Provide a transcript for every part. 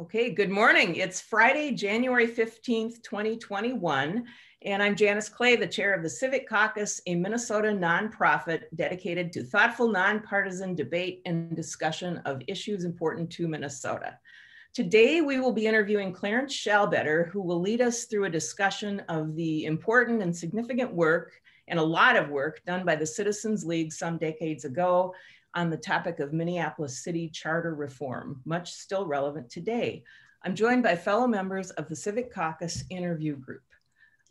Okay, good morning. It's Friday, January 15th, 2021, and I'm Janis Clay, the chair of the Civic Caucus, a Minnesota nonprofit dedicated to thoughtful, nonpartisan debate and discussion of issues important to Minnesota. Today, we will be interviewing Clarence Shallbetter, who will lead us through a discussion of the important and significant work and a lot of work done by the Citizens League some decades ago on the topic of Minneapolis City Charter Reform, much still relevant today. I'm joined by fellow members of the Civic Caucus interview group.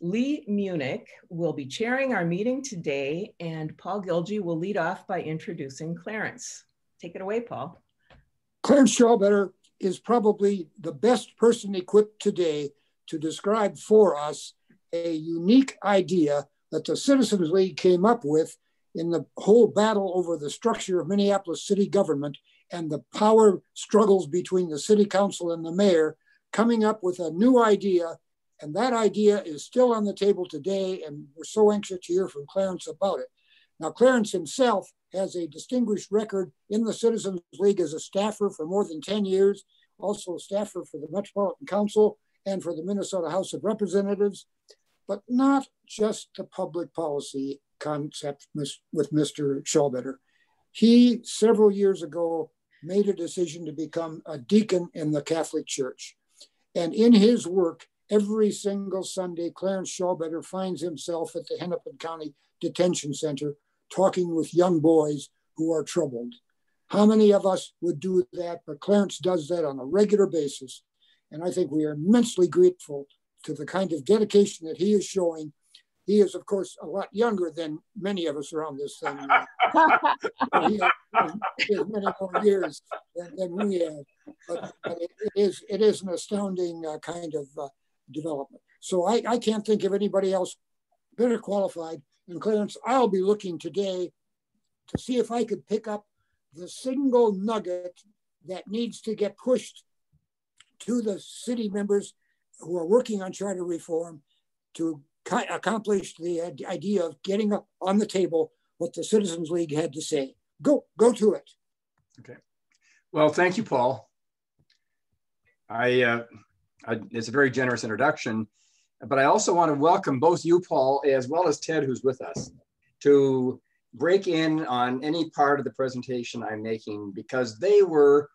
Lee Munnich will be chairing our meeting today, and Paul Gilje will lead off by introducing Clarence. Take it away, Paul. Clarence Shallbetter is probably the best person equipped today to describe for us a unique idea that the Citizens League came up with in the whole battle over the structure of Minneapolis city government and the power struggles between the city council and the mayor, coming up with a new idea. And that idea is still on the table today, and we're so anxious to hear from Clarence about it. Now, Clarence himself has a distinguished record in the Citizens League as a staffer for more than 10 years, also a staffer for the Metropolitan Council and for the Minnesota House of Representatives, but not just the public policy concept with Mr. Shallbetter. He, several years ago, made a decision to become a deacon in the Catholic Church. And in his work, every single Sunday, Clarence Shallbetter finds himself at the Hennepin County Detention Center talking with young boys who are troubled. How many of us would do that? But Clarence does that on a regular basis. And I think we are immensely grateful to the kind of dedication that he is showing he is, of course, a lot younger than many of us around this thing. he, has, he, has, many more years than, than we have, but, but it, it is it is an astounding uh, kind of uh, development. So I, I can't think of anybody else better qualified. And Clarence, I'll be looking today to see if I could pick up the single nugget that needs to get pushed to the city members who are working on charter reform to accomplished the idea of getting up on the table what the Citizens League had to say. Go, go to it. Okay. Well, thank you, Paul. I, uh, I, it's a very generous introduction, but I also want to welcome both you, Paul, as well as Ted, who's with us, to break in on any part of the presentation I'm making because they were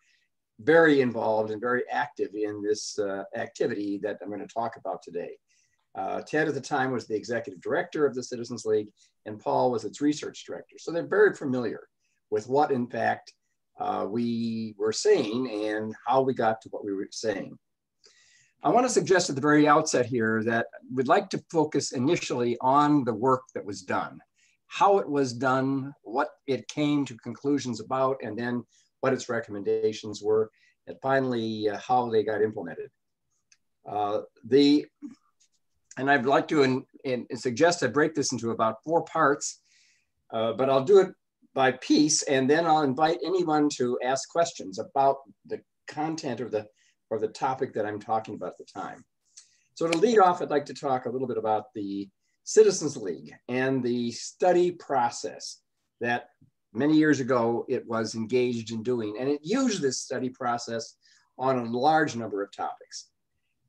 very involved and very active in this uh, activity that I'm going to talk about today. Uh, Ted at the time was the executive director of the Citizens League, and Paul was its research director. So they're very familiar with what, in fact, uh, we were saying and how we got to what we were saying. I want to suggest at the very outset here that we'd like to focus initially on the work that was done, how it was done, what it came to conclusions about, and then what its recommendations were, and finally uh, how they got implemented. Uh, the and I'd like to in, in, suggest I break this into about four parts, uh, but I'll do it by piece, and then I'll invite anyone to ask questions about the content or the, or the topic that I'm talking about at the time. So to lead off, I'd like to talk a little bit about the Citizens League and the study process that many years ago it was engaged in doing. And it used this study process on a large number of topics.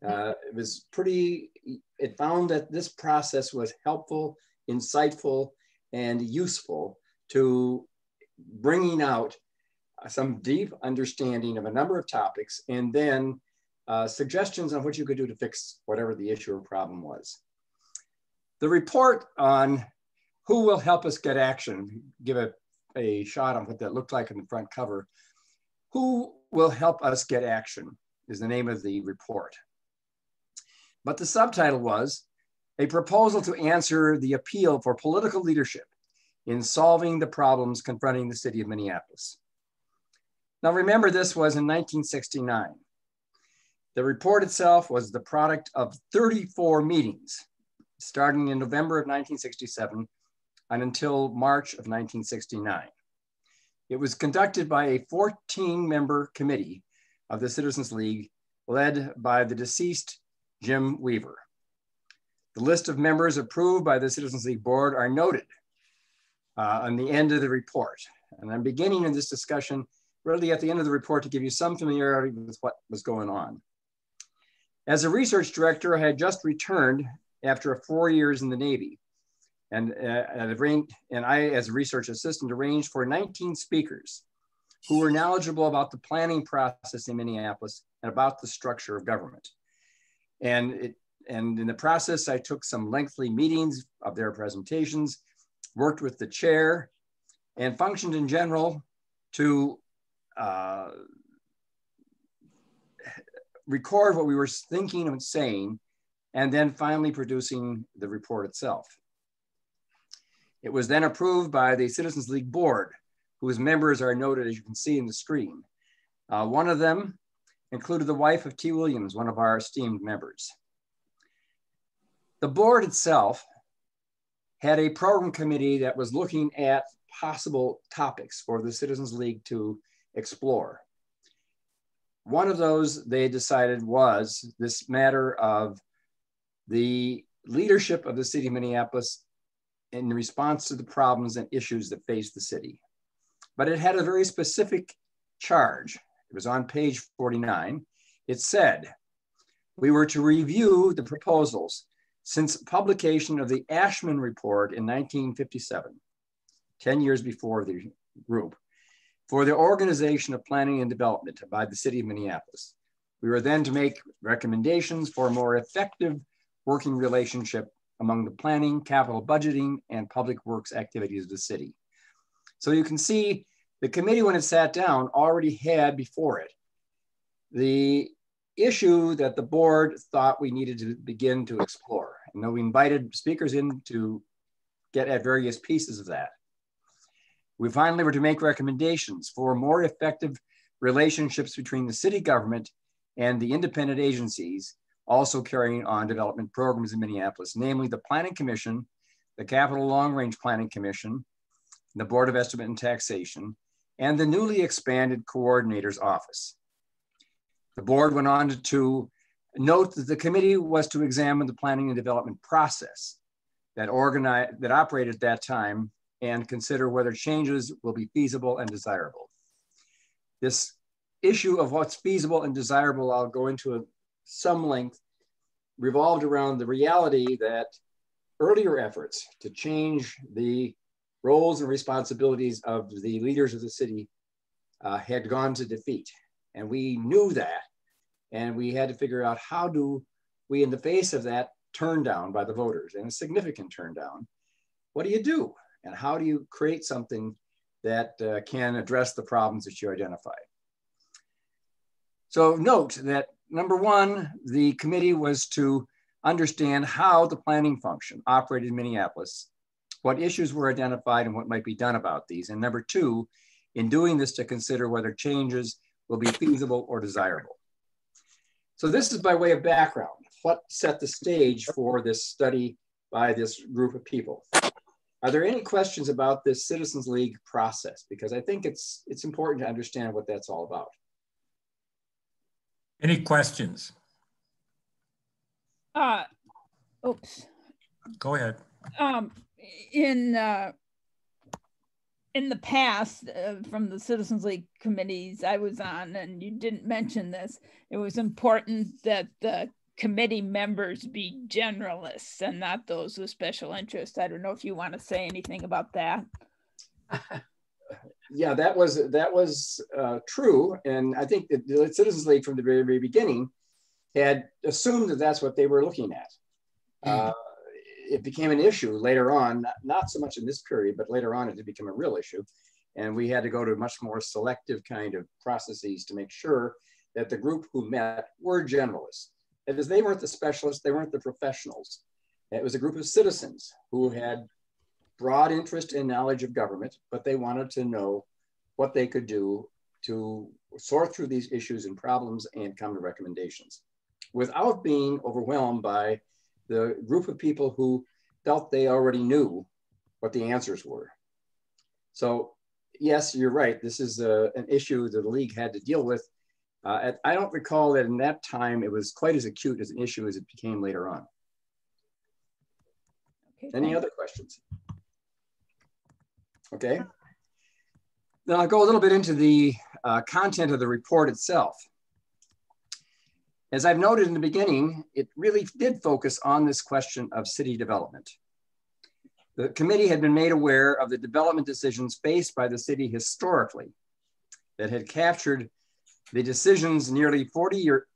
Uh, it was pretty, it found that this process was helpful, insightful, and useful to bringing out some deep understanding of a number of topics and then uh, suggestions on what you could do to fix whatever the issue or problem was. The report on who will help us get action, give a, a shot on what that looked like in the front cover. Who will help us get action is the name of the report. But the subtitle was a proposal to answer the appeal for political leadership in solving the problems confronting the city of Minneapolis. Now remember this was in 1969. The report itself was the product of 34 meetings starting in November of 1967 and until March of 1969. It was conducted by a 14 member committee of the Citizens League led by the deceased Jim Weaver. The list of members approved by the Citizens League Board are noted uh, on the end of the report. And I'm beginning in this discussion really at the end of the report to give you some familiarity with what was going on. As a research director, I had just returned after four years in the Navy. And, uh, and I, as a research assistant, arranged for 19 speakers who were knowledgeable about the planning process in Minneapolis and about the structure of government. And, it, and in the process, I took some lengthy meetings of their presentations, worked with the chair, and functioned in general to uh, record what we were thinking and saying, and then finally producing the report itself. It was then approved by the Citizens League Board, whose members are noted as you can see in the screen. Uh, one of them included the wife of T. Williams, one of our esteemed members. The board itself had a program committee that was looking at possible topics for the Citizens League to explore. One of those they decided was this matter of the leadership of the city of Minneapolis in response to the problems and issues that face the city. But it had a very specific charge. It was on page 49. It said, we were to review the proposals since publication of the Ashman Report in 1957, 10 years before the group, for the organization of planning and development by the city of Minneapolis. We were then to make recommendations for a more effective working relationship among the planning, capital budgeting, and public works activities of the city. So you can see the committee, when it sat down, already had before it the issue that the board thought we needed to begin to explore. And then we invited speakers in to get at various pieces of that. We finally were to make recommendations for more effective relationships between the city government and the independent agencies also carrying on development programs in Minneapolis, namely the Planning Commission, the Capital Long Range Planning Commission, the Board of Estimate and Taxation, and the newly expanded Coordinator's Office. The board went on to note that the committee was to examine the planning and development process that organized, that operated at that time and consider whether changes will be feasible and desirable. This issue of what's feasible and desirable, I'll go into some length revolved around the reality that earlier efforts to change the roles and responsibilities of the leaders of the city uh, had gone to defeat. And we knew that. And we had to figure out how do we, in the face of that turn down by the voters and a significant turn down, what do you do? And how do you create something that uh, can address the problems that you identify? So note that number one, the committee was to understand how the planning function operated in Minneapolis, what issues were identified and what might be done about these. And number two, in doing this to consider whether changes will be feasible or desirable. So this is by way of background, what set the stage for this study by this group of people. Are there any questions about this Citizens League process? Because I think it's, it's important to understand what that's all about. Any questions? Uh, oops. Go ahead. Um, in uh, in the past, uh, from the Citizens League committees I was on, and you didn't mention this, it was important that the committee members be generalists and not those with special interests. I don't know if you want to say anything about that. yeah, that was that was uh, true, and I think that the Citizens League from the very very beginning had assumed that that's what they were looking at. Mm. Uh, it became an issue later on, not, not, so much in this period, but later on it did become a real issue, and we had to go to much more selective kind of processes to make sure that the group who met were generalists. That is, they weren't the specialists, they weren't the professionals. It was a group of citizens who had broad interest in knowledge of government, but they wanted to know what they could do to sort through these issues and problems and come to recommendations without being overwhelmed by the group of people who felt they already knew what the answers were. So yes, you're right. This is a, an issue that the league had to deal with. Uh, I don't recall that in that time it was quite as acute as an issue as it became later on. Okay, Any other questions? Okay. Then I'll go a little bit into the uh, content of the report itself. As I've noted in the beginning, it really did focus on this question of city development. The committee had been made aware of the development decisions faced by the city historically that had captured the decisions nearly 40 year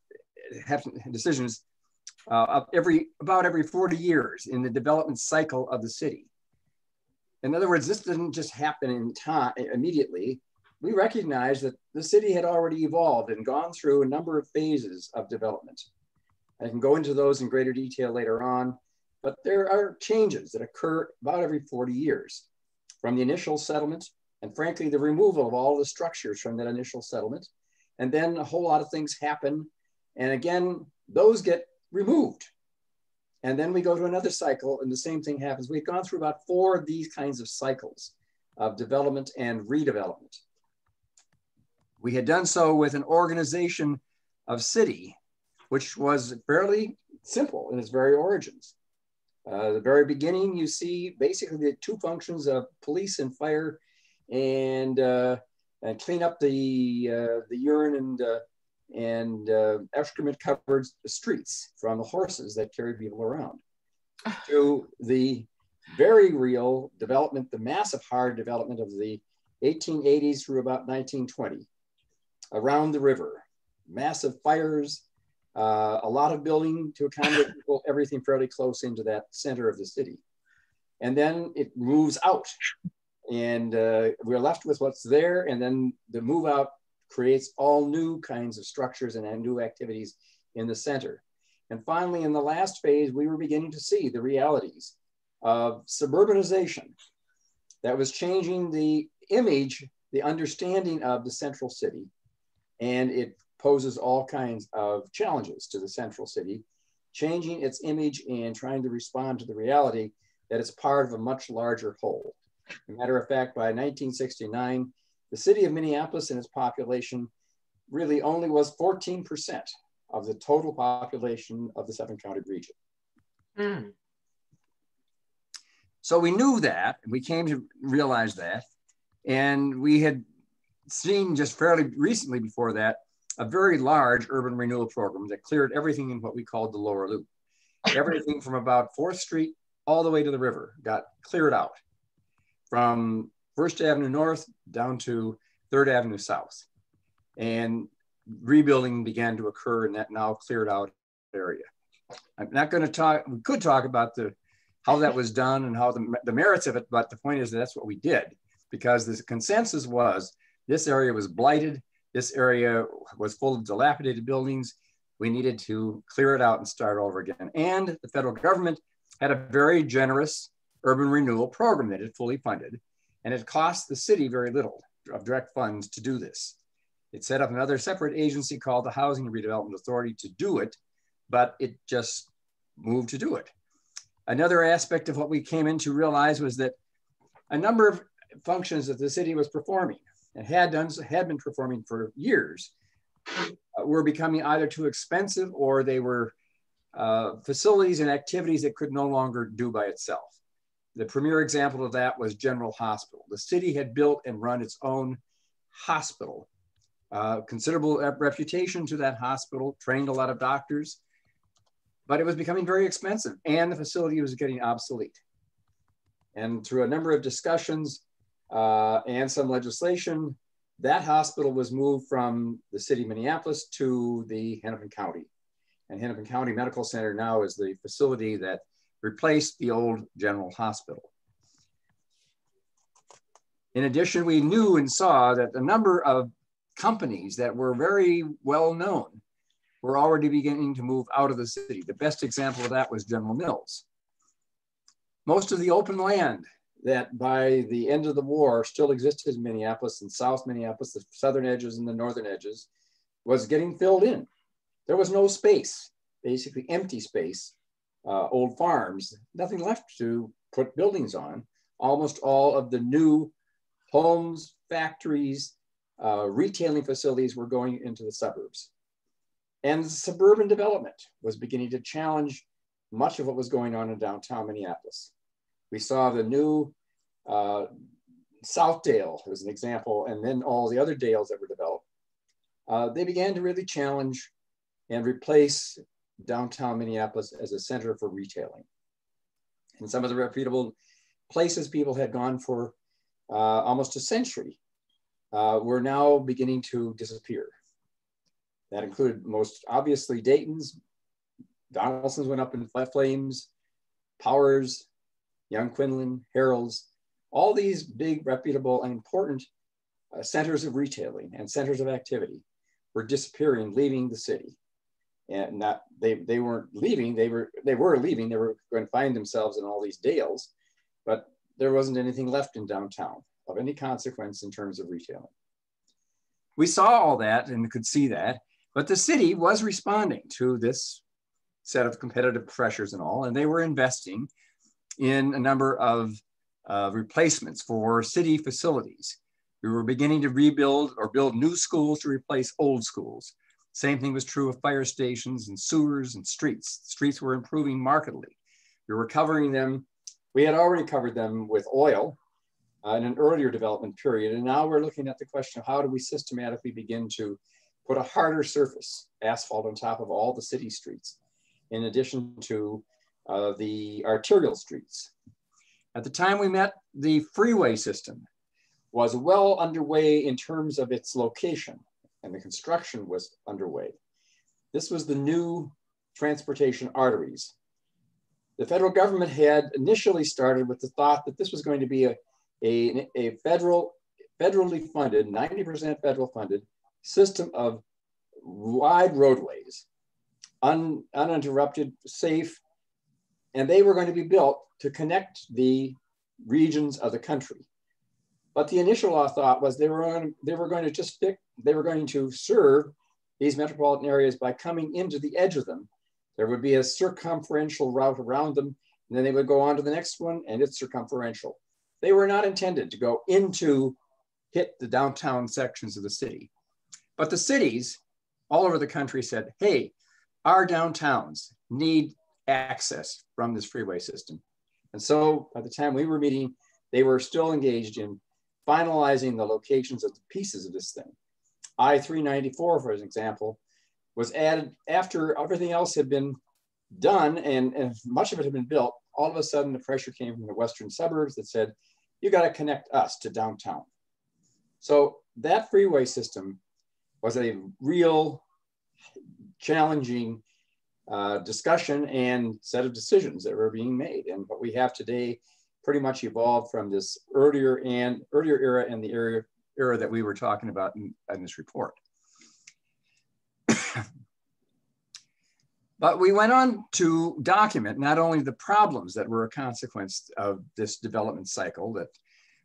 decisions uh, of every about every 40 years in the development cycle of the city. In other words, this didn't just happen in time immediately. We recognize that the city had already evolved and gone through a number of phases of development. I can go into those in greater detail later on, but there are changes that occur about every 40 years from the initial settlement and frankly, the removal of all the structures from that initial settlement. And then a whole lot of things happen. And again, those get removed. And then we go to another cycle and the same thing happens. We've gone through about four of these kinds of cycles of development and redevelopment. We had done so with an organization of city, which was fairly simple in its very origins. Uh, the very beginning, you see basically the two functions of police and fire and, uh, and clean up the, uh, the urine and uh, and uh, excrement covered streets from the horses that carried people around to the very real development, the massive hard development of the 1880s through about 1920 around the river. Massive fires, uh, a lot of building to accommodate people, everything fairly close into that center of the city. And then it moves out and uh, we're left with what's there. And then the move out creates all new kinds of structures and new activities in the center. And finally, in the last phase, we were beginning to see the realities of suburbanization that was changing the image, the understanding of the central city. And it poses all kinds of challenges to the central city, changing its image and trying to respond to the reality that it's part of a much larger whole. As a matter of fact, by 1969, the city of Minneapolis and its population really only was 14% of the total population of the seven county region. Mm. So we knew that, and we came to realize that. And we had seen just fairly recently before that a very large urban renewal program that cleared everything in what we called the lower loop. Everything from about 4th Street all the way to the river got cleared out from First Avenue North down to Third Avenue South. And rebuilding began to occur in that now cleared out area. I'm not going to talk, we could talk about the how that was done and how the, the merits of it, but the point is that that's what we did because the consensus was this area was blighted, this area was full of dilapidated buildings. We needed to clear it out and start over again. And the federal government had a very generous urban renewal program that it fully funded and it cost the city very little of direct funds to do this. It set up another separate agency called the Housing Redevelopment Authority to do it, but it just moved to do it. Another aspect of what we came in to realize was that a number of functions that the city was performing and had done had been performing for years uh, were becoming either too expensive or they were uh, facilities and activities that could no longer do by itself. The premier example of that was General Hospital. The city had built and run its own hospital. Uh, considerable reputation to that hospital, trained a lot of doctors, but it was becoming very expensive and the facility was getting obsolete. And through a number of discussions uh, and some legislation, that hospital was moved from the city of Minneapolis to the Hennepin County. And Hennepin County Medical Center now is the facility that replaced the old general hospital. In addition, we knew and saw that a number of companies that were very well known were already beginning to move out of the city. The best example of that was General Mills. Most of the open land that by the end of the war still existed in Minneapolis and South Minneapolis, the southern edges and the northern edges, was getting filled in. There was no space, basically empty space uh, old farms, nothing left to put buildings on. Almost all of the new homes, factories, uh, retailing facilities were going into the suburbs. And suburban development was beginning to challenge much of what was going on in downtown Minneapolis. We saw the new uh, Southdale as an example, and then all the other dales that were developed uh, they began to really challenge and replace downtown Minneapolis as a center for retailing. And some of the reputable places people had gone for uh, almost a century uh, were now beginning to disappear. That included most obviously Dayton's, Donaldson's went up in flames, Powers, Young Quinlan, Harold's, all these big, reputable, and important uh, centers of retailing and centers of activity were disappearing, leaving the city. And not they they weren't leaving, they were they were leaving, they were going to find themselves in all these dales, but there wasn't anything left in downtown of any consequence in terms of retailing. We saw all that and could see that, but the city was responding to this set of competitive pressures and all, and they were investing in a number of uh, replacements for city facilities. We were beginning to rebuild or build new schools to replace old schools. Same thing was true of fire stations and sewers and streets. Streets were improving markedly. We were covering them. We had already covered them with oil uh, in an earlier development period. And now we're looking at the question of how do we systematically begin to put a harder surface, asphalt on top of all the city streets, in addition to uh, the arterial streets. At the time we met, the freeway system was well underway in terms of its location and the construction was underway. This was the new transportation arteries. The federal government had initially started with the thought that this was going to be a, a, a federal, federally funded, 90% federal funded system of wide roadways, un, uninterrupted, safe, and they were going to be built to connect the regions of the country. But the initial thought was they were, on, they were going to just pick, they were going to serve these metropolitan areas by coming into the edge of them. There would be a circumferential route around them, and then they would go on to the next one, and it's circumferential. They were not intended to go into, hit the downtown sections of the city. But the cities all over the country said, hey, our downtowns need access from this freeway system. And so by the time we were meeting, they were still engaged in finalizing the locations of the pieces of this thing. I-394, for example, was added after everything else had been done and, and much of it had been built. All of a sudden, the pressure came from the western suburbs that said, you got to connect us to downtown. So that freeway system was a real challenging uh, discussion and set of decisions that were being made. And what we have today pretty much evolved from this earlier and earlier era and the era, era that we were talking about in, in this report. but we went on to document not only the problems that were a consequence of this development cycle that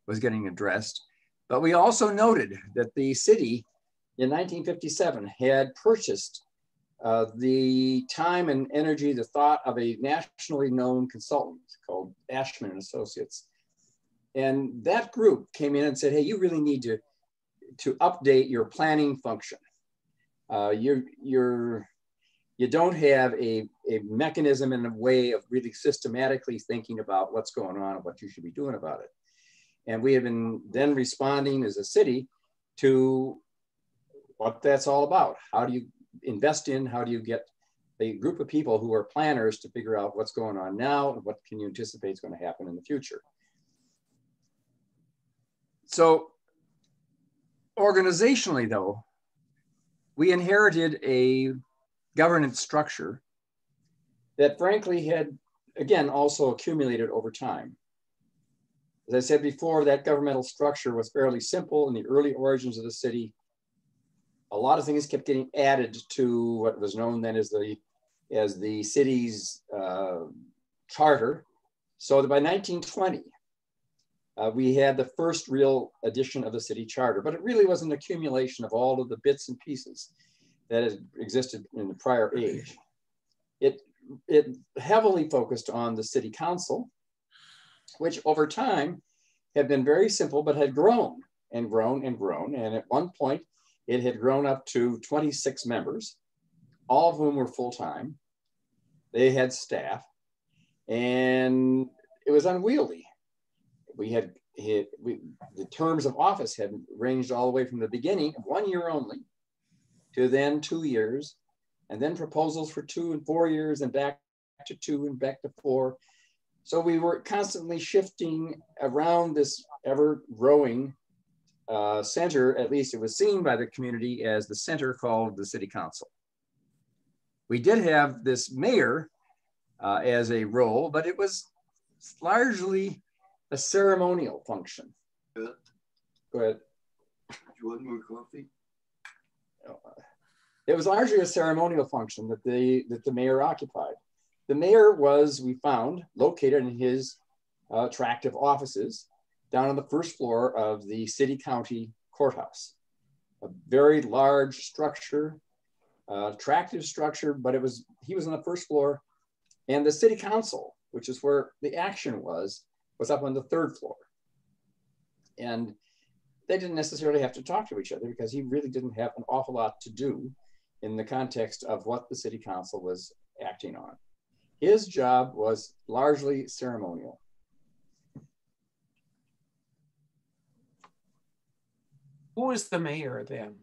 was getting addressed, but we also noted that the city in 1957 had purchased uh, the time and energy, the thought of a nationally known consultant called Ashman and Associates. And that group came in and said, hey, you really need to, to update your planning function. Uh, you're, you're, you don't have a, a mechanism and a way of really systematically thinking about what's going on and what you should be doing about it. And we have been then responding as a city to what that's all about. How do you invest in? How do you get a group of people who are planners to figure out what's going on now and what can you anticipate is going to happen in the future? So organizationally though, we inherited a governance structure that frankly had, again, also accumulated over time. As I said before, that governmental structure was fairly simple in the early origins of the city a lot of things kept getting added to what was known then as the as the city's uh, charter. So that by 1920, uh, we had the first real edition of the city charter, but it really was an accumulation of all of the bits and pieces that had existed in the prior age. It, it heavily focused on the city council, which over time had been very simple, but had grown and grown and grown. And at one point, it had grown up to 26 members, all of whom were full time. They had staff, and it was unwieldy. We had hit, we, the terms of office had ranged all the way from the beginning, one year only, to then two years, and then proposals for two and four years, and back to two and back to four. So we were constantly shifting around this ever growing uh, center, at least it was seen by the community as the center called the city council. We did have this mayor uh, as a role, but it was largely a ceremonial function. Good. Go ahead. You want more coffee? It was largely a ceremonial function that the that the mayor occupied. The mayor was, we found, located in his uh, attractive offices down on the first floor of the city county courthouse. A very large structure, uh, attractive structure, but it was he was on the first floor, and the city council, which is where the action was, was up on the third floor. And they didn't necessarily have to talk to each other because he really didn't have an awful lot to do in the context of what the city council was acting on. His job was largely ceremonial. Who was the mayor then?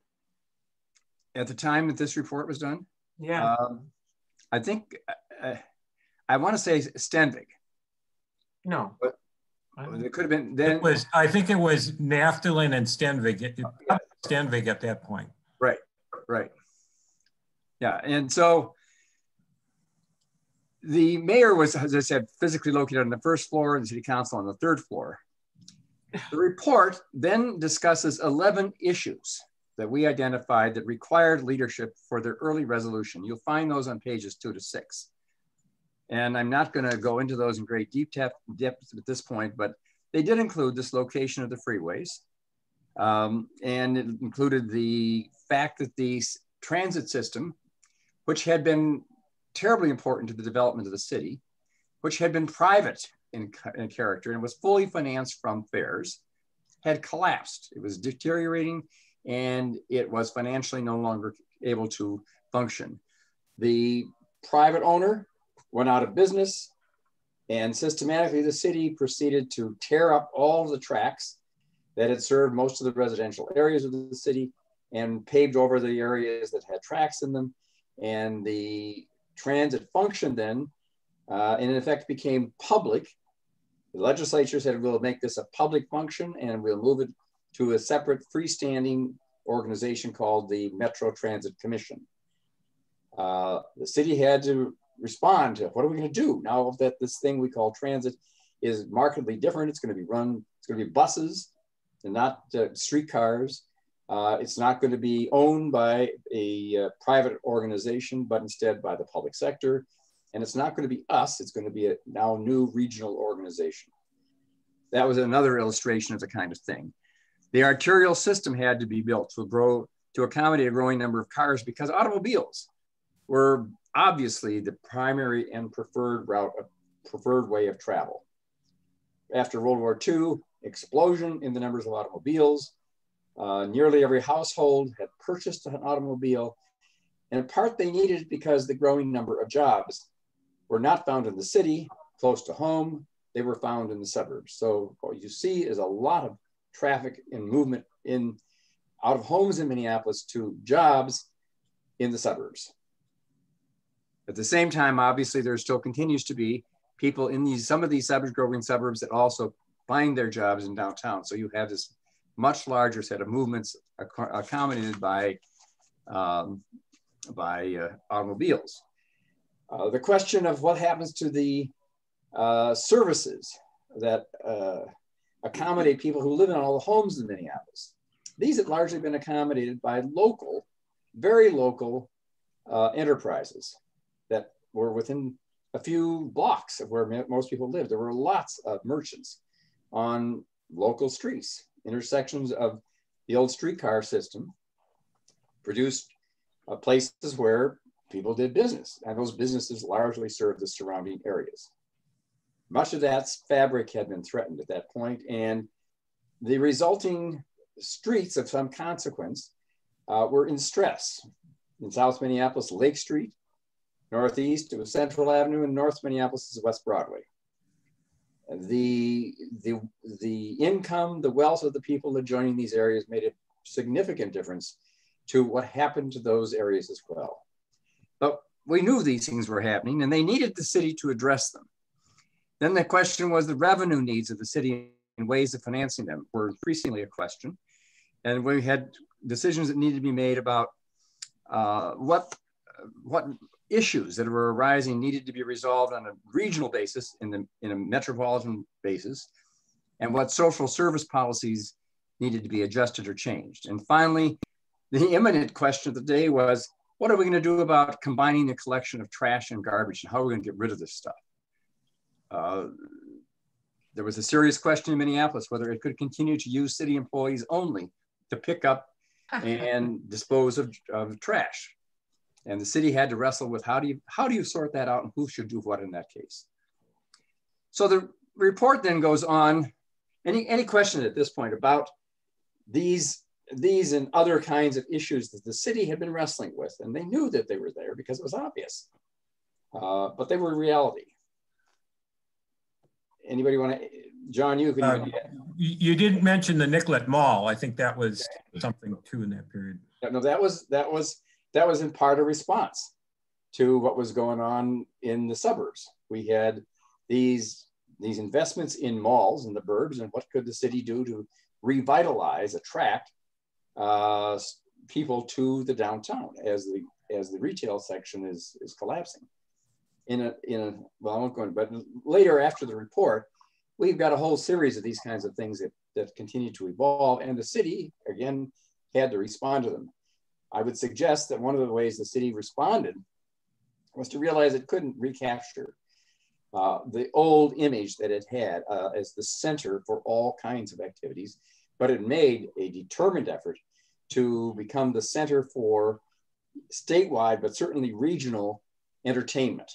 At the time that this report was done, Yeah. um, I think uh, I want to say Stenvig. no. but- It could have been then. It was, I think it was Naftalin and Stenvig, it- it- Stenvig at that point. Right, right. Yeah, and so the mayor was, as I said, physically located on the first floor and the city council on the third floor. The report then discusses 11 issues that we identified that required leadership for their early resolution. You'll find those on pages two to six. And I'm not going to go into those in great deep depth, at this point, but they did include this location of the freeways. Um, and it included the fact that the transit system, which had been terribly important to the development of the city, which had been private in, in character and was fully financed from fares, had collapsed. It was deteriorating and it was financially no longer able to function. The private owner went out of business and systematically the city proceeded to tear up all the tracks that had served most of the residential areas of the city and paved over the areas that had tracks in them. And the transit function then, uh, in effect, became public. The legislature said we'll make this a public function and we'll move it to a separate freestanding organization called the Metro Transit Commission. Uh, the city had to respond to what are we going to do now that this thing we call transit is markedly different. It's going to be run, it's going to be buses and not uh, streetcars. Uh, it's not going to be owned by a uh, private organization, but instead by the public sector. And it's not going to be us, it's going to be a now new regional organization. That was another illustration of the kind of thing. The arterial system had to be built to grow to accommodate a growing number of cars because automobiles were obviously the primary and preferred route, of, preferred way of travel. After World War II, explosion in the numbers of automobiles. Uh, nearly every household had purchased an automobile. And in part, they needed it because the growing number of jobs were not found in the city, close to home. They were found in the suburbs. So what you see is a lot of traffic and movement in out of homes in Minneapolis to jobs in the suburbs. At the same time, obviously, there still continues to be people in these some of these suburbs, growing suburbs, that also find their jobs in downtown. So you have this much larger set of movements ac- accommodated by um, by uh, automobiles. Uh, the question of what happens to the uh, services that uh, accommodate people who live in all the homes in Minneapolis. These have largely been accommodated by local, very local uh, enterprises that were within a few blocks of where most people lived. There were lots of merchants on local streets, intersections of the old streetcar system produced uh, places where people did business, and those businesses largely served the surrounding areas. Much of that fabric had been threatened at that point, and the resulting streets of some consequence uh, were in stress. In South Minneapolis, Lake Street, Northeast, it was Central Avenue, and North Minneapolis is West Broadway. The, the, the income, the wealth of the people adjoining these areas made a significant difference to what happened to those areas as well. But we knew these things were happening and they needed the city to address them. Then the question was the revenue needs of the city and ways of financing them were increasingly a question. And we had decisions that needed to be made about uh, what, what issues that were arising needed to be resolved on a regional basis in, the, in a metropolitan basis, and what social service policies needed to be adjusted or changed. And finally, the imminent question of the day was, what are we gonna do about combining the collection of trash and garbage and how are we gonna get rid of this stuff? Uh, there was a serious question in Minneapolis whether it could continue to use city employees only to pick up and dispose of, of trash. And the city had to wrestle with how do you how do you sort that out and who should do what in that case. So the report then goes on. Any any questions at this point about these these and other kinds of issues that the city had been wrestling with, and they knew that they were there because it was obvious, uh, but they were reality. Anybody want to, John? You can. Uh, you, didn't mention the Nicollet Mall. I think that was something too in that period. No, that was that was that was in part a response to what was going on in the suburbs. We had these these investments in malls in the burbs, and what could the city do to revitalize, attract uh, people to the downtown as the as the retail section is is collapsing. In a in a well, I won't go into, but later after the report, we've got a whole series of these kinds of things that that continue to evolve, and the city again had to respond to them. I would suggest that one of the ways the city responded was to realize it couldn't recapture uh, the old image that it had uh, as the center for all kinds of activities, but it made a determined effort to become the center for statewide, but certainly regional entertainment.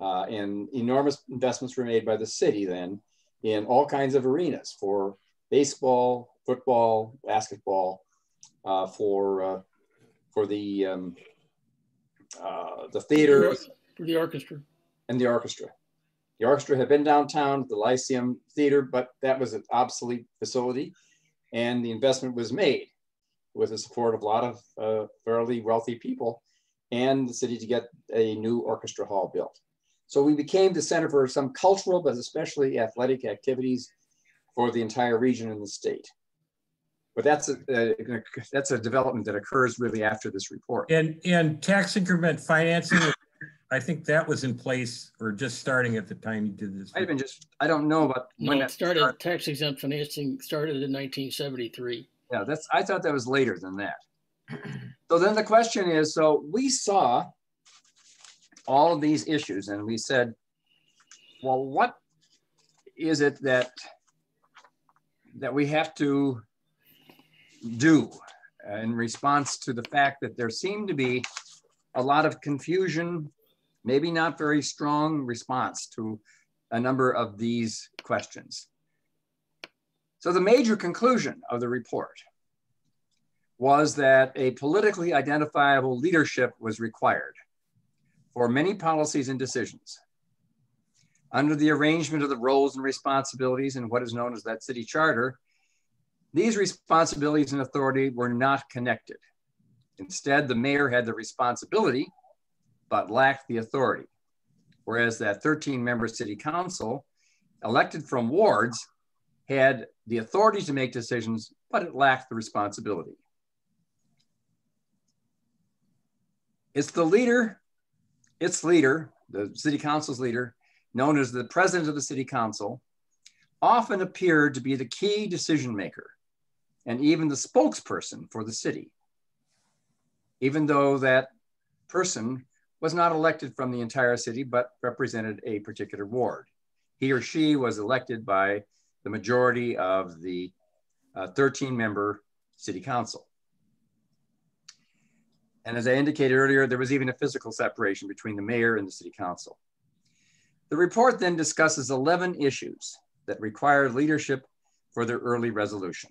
Uh, and enormous investments were made by the city then in all kinds of arenas for baseball, football, basketball, uh, for uh, for the um, uh, the theater, for the orchestra, and the orchestra. The orchestra had been downtown, at the Lyceum Theater, but that was an obsolete facility, and the investment was made with the support of a lot of uh, fairly wealthy people and the city to get a new orchestra hall built. So we became the center for some cultural, but especially athletic activities for the entire region and the state. But that's a, a, that's a development that occurs really after this report. And and tax increment financing, I think that was in place or just starting at the time you did this. I even just I don't know about no, when it started. started. Tax exempt financing started in 1973. Yeah, that's I thought that was later than that. So then the question is, so we saw all of these issues and we said, well, what is it that that we have to do in response to the fact that there seemed to be a lot of confusion, maybe not very strong response to a number of these questions. So the major conclusion of the report was that a politically identifiable leadership was required for many policies and decisions. Under the arrangement of the roles and responsibilities in what is known as that city charter, these responsibilities and authority were not connected. Instead, the mayor had the responsibility, but lacked the authority. Whereas that 13 member city council, elected from wards, had the authority to make decisions, but it lacked the responsibility. It's the leader, its leader, the city council's leader, known as the president of the city council, often appeared to be the key decision maker and even the spokesperson for the city, even though that person was not elected from the entire city, but represented a particular ward. He or she was elected by the majority of the uh, 13 member city council. And as I indicated earlier, there was even a physical separation between the mayor and the city council. The report then discusses 11 issues that require leadership for their early resolution.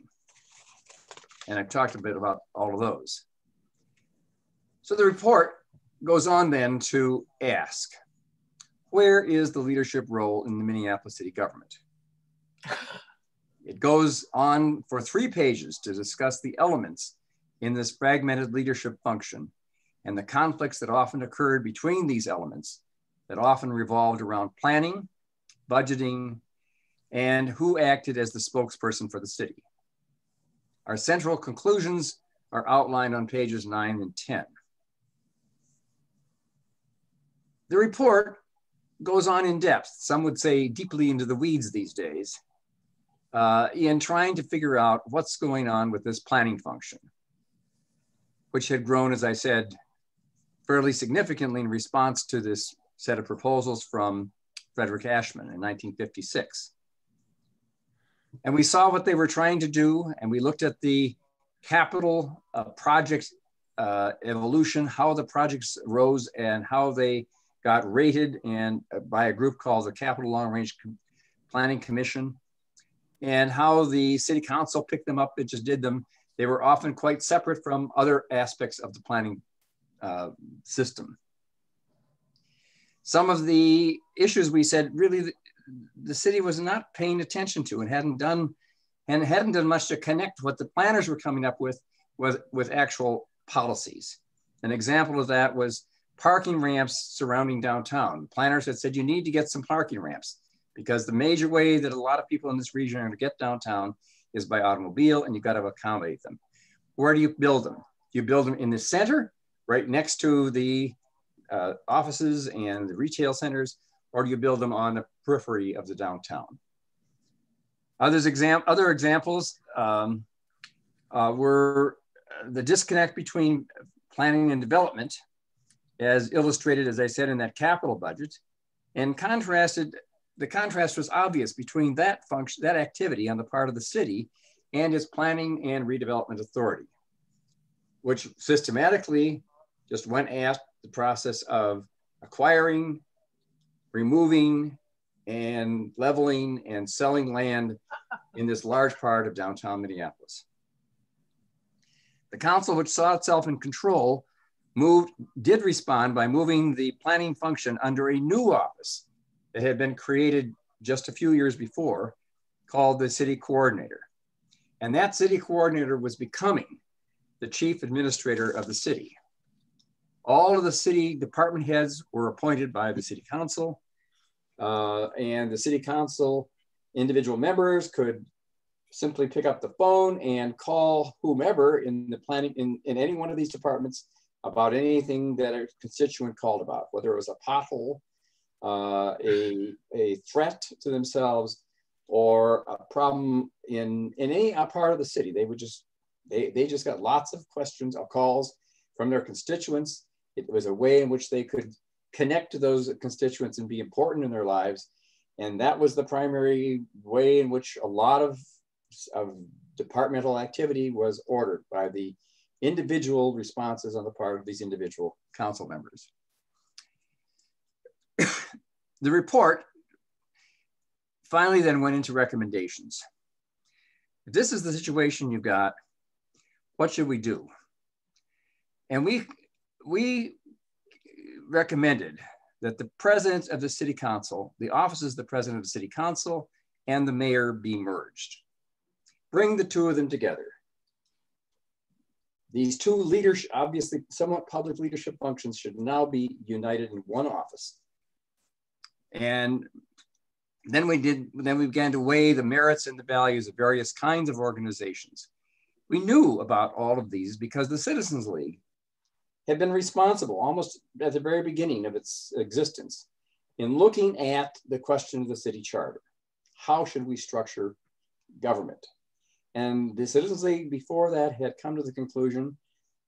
And I've talked a bit about all of those. So the report goes on then to ask, where is the leadership role in the Minneapolis city government? It goes on for three pages to discuss the elements in this fragmented leadership function and the conflicts that often occurred between these elements that often revolved around planning, budgeting, and who acted as the spokesperson for the city. Our central conclusions are outlined on pages nine and 10. The report goes on in depth, some would say deeply into the weeds these days, uh, in trying to figure out what's going on with this planning function, which had grown, as I said, fairly significantly in response to this set of proposals from Frederick Aschman in 1956. And we saw what they were trying to do, and we looked at the capital uh, project uh, evolution, how the projects rose and how they got rated and uh, by a group called the Capital Long Range Planning Commission, and how the city council picked them up. It just did them. They were often quite separate from other aspects of the planning uh, system. Some of the issues we said really the, the city was not paying attention to and hadn't done and hadn't done much to connect what the planners were coming up with with, with actual policies. An example of that was parking ramps surrounding downtown. Planners had said you need to get some parking ramps because the major way that a lot of people in this region are going to get downtown is by automobile and you've got to accommodate them. Where do you build them? You build them in the center, right next to the uh, offices and the retail centers, or do you build them on the periphery of the downtown? Others exam other examples um, uh, were the disconnect between planning and development as illustrated, as I said, in that capital budget, and contrasted, the contrast was obvious between that function, that activity on the part of the city and its planning and redevelopment authority, which systematically just went at the process of acquiring, removing, and leveling and selling land in this large part of downtown Minneapolis. The council, which saw itself in control, moved, did respond by moving the planning function under a new office that had been created just a few years before called the city coordinator. And that city coordinator was becoming the chief administrator of the city. All of the city department heads were appointed by the city council uh, and the city council individual members could simply pick up the phone and call whomever in the planning in, in any one of these departments about anything that a constituent called about, whether it was a pothole, uh, a, a threat to themselves, or a problem in, in any part of the city. They would just, they, they just got lots of questions or calls from their constituents. It was a way in which they could connect to those constituents and be important in their lives. And that was the primary way in which a lot of, of departmental activity was ordered by the individual responses on the part of these individual council members. the report finally then went into recommendations. If this is the situation you've got, what should we do? And we, we recommended that the president of the city council, the offices of the president of the city council and the mayor be merged. Bring the two of them together. These two leadership, obviously somewhat public leadership functions should now be united in one office. And then we did, then we began to weigh the merits and the values of various kinds of organizations. We knew about all of these because the Citizens League had been responsible almost at the very beginning of its existence in looking at the question of the city charter. How should we structure government? And the Citizens League before that had come to the conclusion,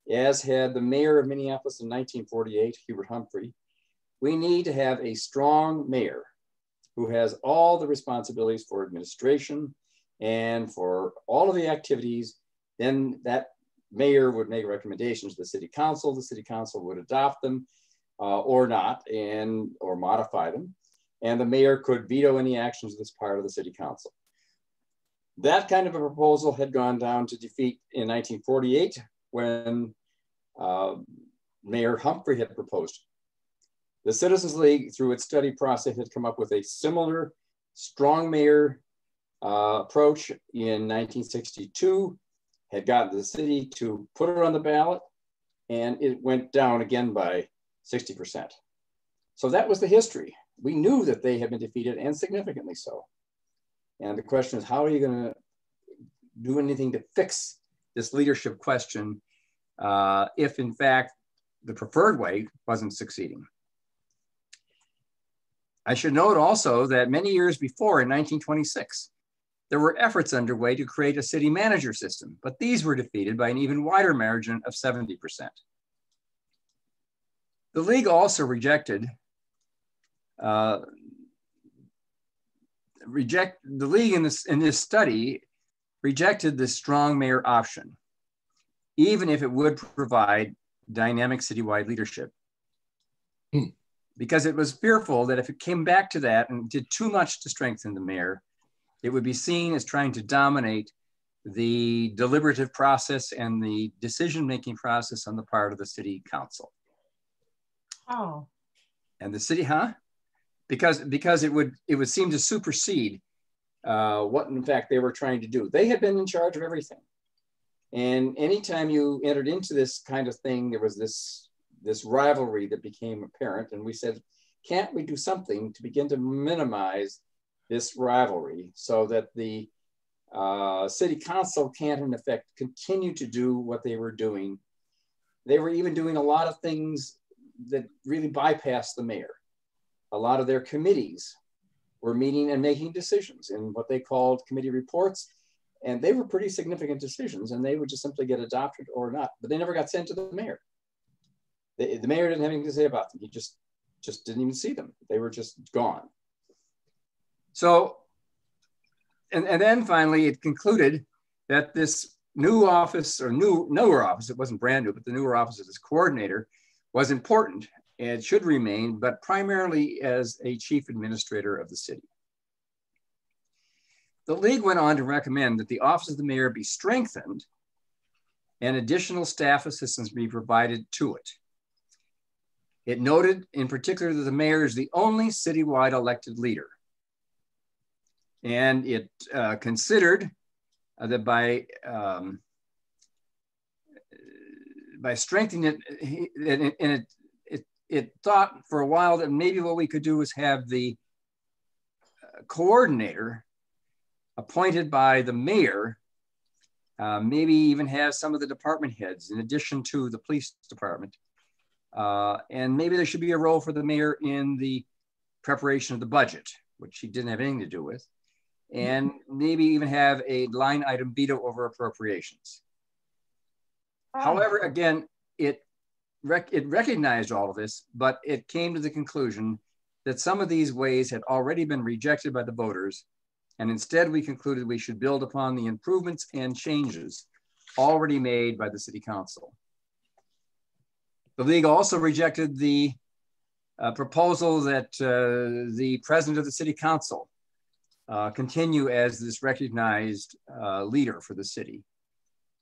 as had the mayor of Minneapolis in 1948, Hubert Humphrey, we need to have a strong mayor who has all the responsibilities for administration and for all of the activities. Then that mayor would make recommendations to the city council. The city council would adopt them uh, or not and or modify them. And the mayor could veto any actions of this part of the city council. That kind of a proposal had gone down to defeat in 1948 when uh, Mayor Humphrey had proposed. The Citizens League, through its study process, had come up with a similar strong mayor uh, approach in 1962 had gotten the city to put it on the ballot, and it went down again by 60%. So that was the history. We knew that they had been defeated and significantly so. And the question is, how are you going to do anything to fix this leadership question uh, if, in fact, the preferred way wasn't succeeding? I should note also that many years before, in 1926, there were efforts underway to create a city manager system, but these were defeated by an even wider margin of 70%. The league also rejected uh, reject the league in this in this study rejected the strong mayor option, even if it would provide dynamic citywide leadership. Hmm. Because it was fearful that if it came back to that and did too much to strengthen the mayor, it would be seen as trying to dominate the deliberative process and the decision-making process on the part of the city council. Oh. And the city, huh? Because because it would it would seem to supersede uh, what in fact they were trying to do. They had been in charge of everything. And anytime you entered into this kind of thing, there was this this rivalry that became apparent. And we said, can't we do something to begin to minimize this rivalry so that the uh, city council can't in effect continue to do what they were doing. They were even doing a lot of things that really bypassed the mayor. A lot of their committees were meeting and making decisions in what they called committee reports. And they were pretty significant decisions and they would just simply get adopted or not, but they never got sent to the mayor. The, the mayor didn't have anything to say about them. He just, just didn't even see them. They were just gone. So, and, and then finally it concluded that this new office or new newer office, it wasn't brand new, but the newer office of this coordinator was important and should remain, but primarily as a chief administrator of the city. The league went on to recommend that the office of the mayor be strengthened and additional staff assistance be provided to it. It noted in particular that the mayor is the only citywide elected leader and it uh, considered uh, that by um, by strengthening it, and it, it, it thought for a while that maybe what we could do was have the uh, coordinator appointed by the mayor, uh, maybe even have some of the department heads in addition to the police department. Uh, and maybe there should be a role for the mayor in the preparation of the budget, which he didn't have anything to do with and maybe even have a line item veto over appropriations. However, again, it, rec it recognized all of this, but it came to the conclusion that some of these ways had already been rejected by the voters. And instead, we concluded we should build upon the improvements and changes already made by the City Council. The League also rejected the uh, proposal that uh, the President of the City Council uh, continue as this recognized uh, leader for the city.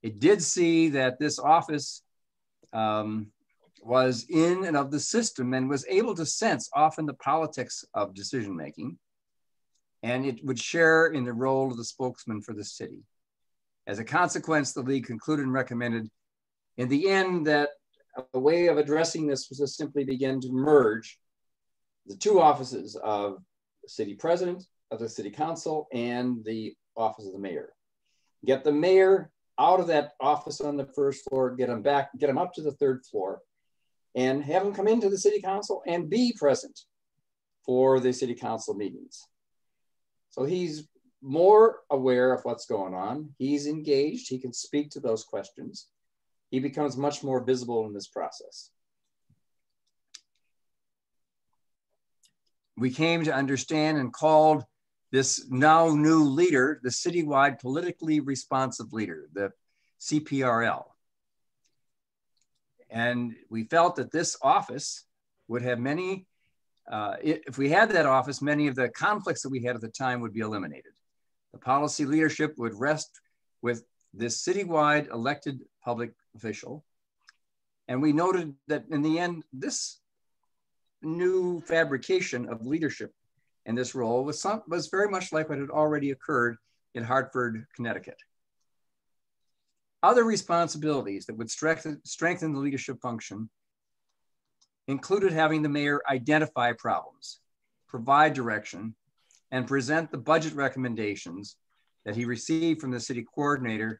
It did see that this office um, was in and of the system and was able to sense often the politics of decision making, and it would share in the role of the spokesman for the city. As a consequence, the league concluded and recommended in the end that a way of addressing this was to simply begin to merge the two offices of the city president of the city council and the office of the mayor. Get the mayor out of that office on the first floor, get him back, get him up to the third floor, and have him come into the city council and be present for the city council meetings. So he's more aware of what's going on. He's engaged. He can speak to those questions. He becomes much more visible in this process. We came to understand and called this now new leader, the citywide politically responsive leader, the CPRL. And we felt that this office would have many, uh, if we had that office, many of the conflicts that we had at the time would be eliminated. The policy leadership would rest with this citywide elected public official. And we noted that in the end, this new fabrication of leadership in this role was, some, was very much like what had already occurred in Hartford, Connecticut. Other responsibilities that would strengthen, the leadership function included having the mayor identify problems, provide direction, and present the budget recommendations that he received from the city coordinator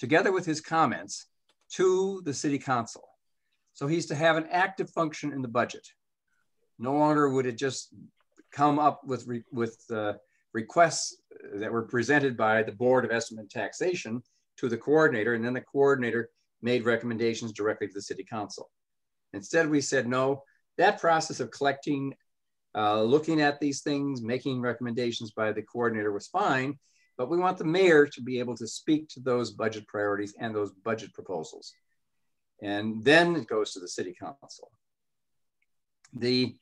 together with his comments to the city council. So he's to have an active function in the budget. No longer would it just come up with, re with uh, requests that were presented by the Board of Estimate and Taxation to the coordinator, and then the coordinator made recommendations directly to the city council. Instead, we said, no, that process of collecting, uh, looking at these things, making recommendations by the coordinator was fine, but we want the mayor to be able to speak to those budget priorities and those budget proposals. And then it goes to the city council. The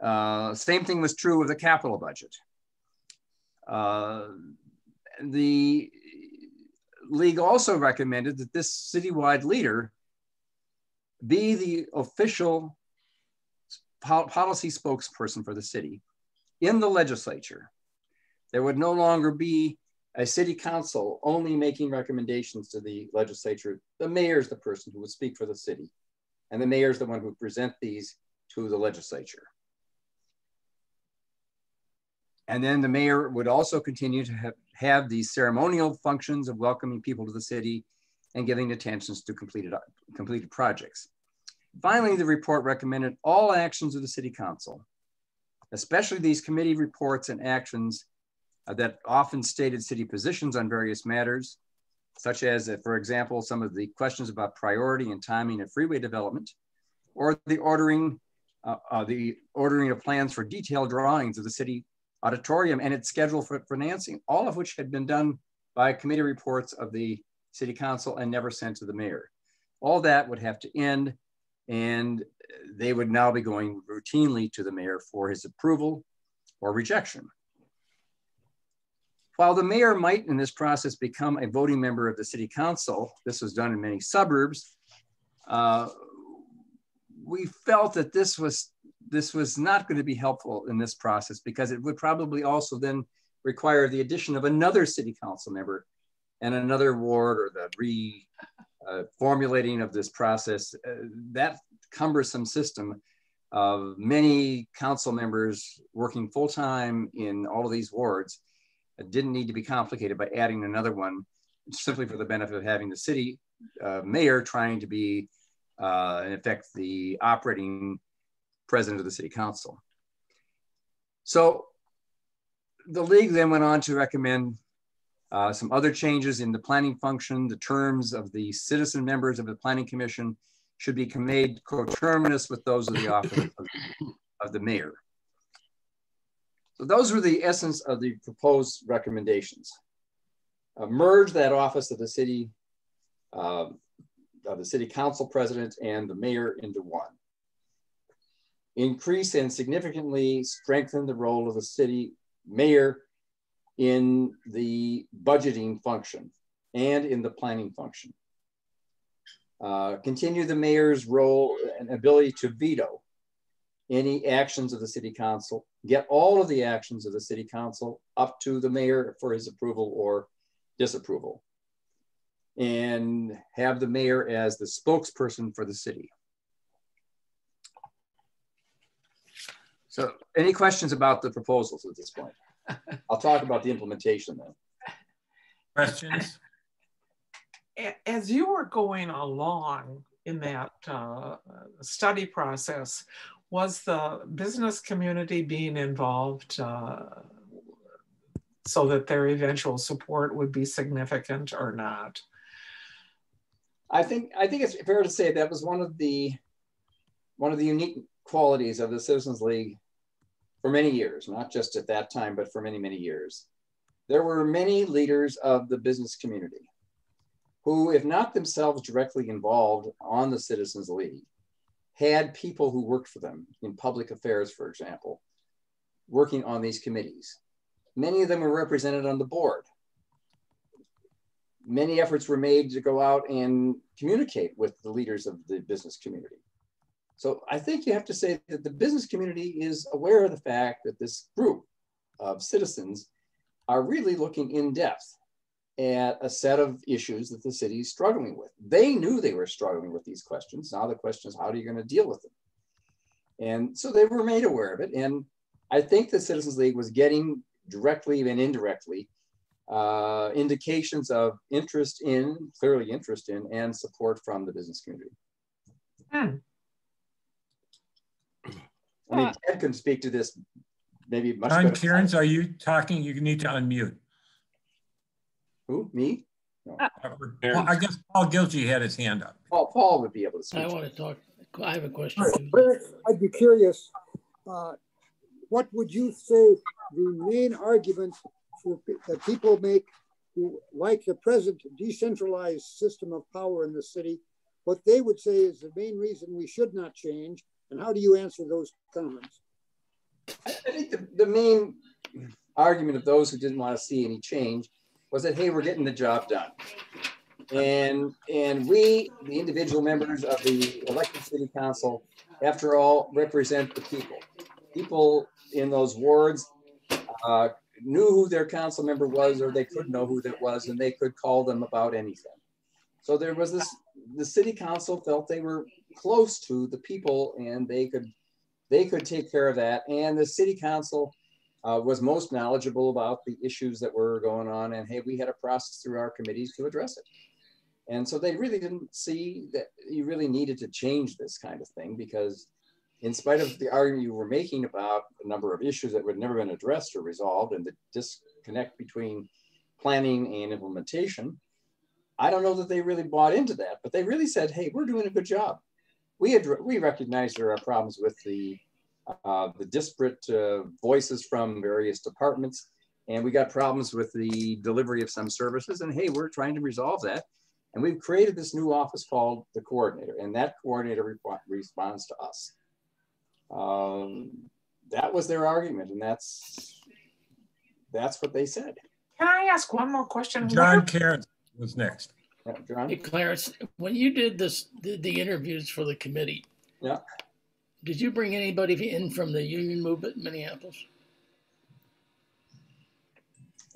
uh, same thing was true of the capital budget. Uh, the league also recommended that this citywide leader be the official policy spokesperson for the city in the legislature. There would no longer be a city council only making recommendations to the legislature. The mayor is the person who would speak for the city, and the mayor is the one who would present these to the legislature. And then the mayor would also continue to have, have these ceremonial functions of welcoming people to the city and giving attentions to completed, completed projects. Finally, the report recommended all actions of the city council, especially these committee reports and actions uh, that often stated city positions on various matters, such as, uh, for example, some of the questions about priority and timing of freeway development, or the ordering, uh, uh the ordering of plans for detailed drawings of the city auditorium and its schedule for financing, all of which had been done by committee reports of the city council and never sent to the mayor. All that would have to end and they would now be going routinely to the mayor for his approval or rejection. While the mayor might in this process become a voting member of the city council, this was done in many suburbs, uh, we felt that this was this was not going to be helpful in this process because it would probably also then require the addition of another city council member and another ward or the re uh, formulating of this process. Uh, that cumbersome system of many council members working full time in all of these wards didn't need to be complicated by adding another one simply for the benefit of having the city uh, mayor trying to be, uh, in effect, the operating president of the city council. So the league then went on to recommend uh, some other changes in the planning function, the terms of the citizen members of the planning commission should be made coterminous with those of the office of, of the mayor. So those were the essence of the proposed recommendations. Uh, merge that office of the city, uh, of the city council president and the mayor into one increase and significantly strengthen the role of the city mayor in the budgeting function and in the planning function. Uh, continue the mayor's role and ability to veto any actions of the city council, get all of the actions of the city council up to the mayor for his approval or disapproval, and have the mayor as the spokesperson for the city. So any questions about the proposals at this point? I'll talk about the implementation then. Questions? As you were going along in that uh, study process, was the business community being involved uh, so that their eventual support would be significant or not? I think I think it's fair to say that was one of the one of the unique qualities of the Citizens League for many years, not just at that time, but for many, many years. There were many leaders of the business community who, if not themselves directly involved on the Citizens League, had people who worked for them in public affairs, for example, working on these committees. Many of them were represented on the board. Many efforts were made to go out and communicate with the leaders of the business community. So I think you have to say that the business community is aware of the fact that this group of citizens are really looking in depth at a set of issues that the city is struggling with. They knew they were struggling with these questions. Now the question is, how are you going to deal with them? And so they were made aware of it. And I think the Citizens League was getting directly and indirectly uh, indications of interest in, clearly interest in, and support from the business community. Hmm. I mean, Ted can speak to this maybe much John Cairns, are you talking? You need to unmute. Who, me? No. Uh, well, I guess Paul Gilje had his hand up. Paul, Paul would be able to speak. I want to talk. I have a question. I'd be curious. Uh, what would you say the main argument for, that people make who like the present decentralized system of power in the city? What they would say is the main reason we should not change, and how do you answer those comments? I think the, the main argument of those who didn't want to see any change was that hey, we're getting the job done, and and we, the individual members of the elected city council, after all, represent the people. People in those wards uh, knew who their council member was, or they could know who that was, and they could call them about anything. So there was this. The city council felt they were close to the people, and they could they could take care of that. And the city council uh, was most knowledgeable about the issues that were going on. And hey, we had a process through our committees to address it. And so they really didn't see that you really needed to change this kind of thing because in spite of the argument you were making about a number of issues that would never been addressed or resolved and the disconnect between planning and implementation, I don't know that they really bought into that, but they really said, hey, we're doing a good job we had we recognize there are problems with the uh, the disparate uh, voices from various departments, and we got problems with the delivery of some services. And hey, we're trying to resolve that. And we've created this new office called the coordinator, and that coordinator re responds to us. Um, that was their argument, and that's that's what they said. Can I ask one more question? John Karen was next. John? Hey, Clarence, when you did this, the, the interviews for the committee, yeah, did you bring anybody in from the union movement in Minneapolis?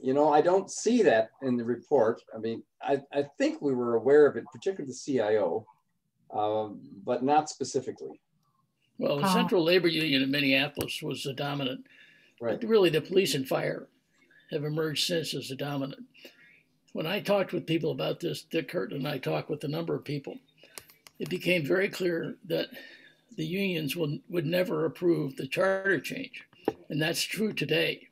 You know, I don't see that in the report. I mean, I, I think we were aware of it, particularly the CIO, um, but not specifically. Well, the Central Labor Union in Minneapolis was the dominant. Right. But really, the police and fire have emerged since as the dominant when I talked with people about this, Dick Curtin and I talked with a number of people, it became very clear that the unions would, would never approve the charter change. And that's true today.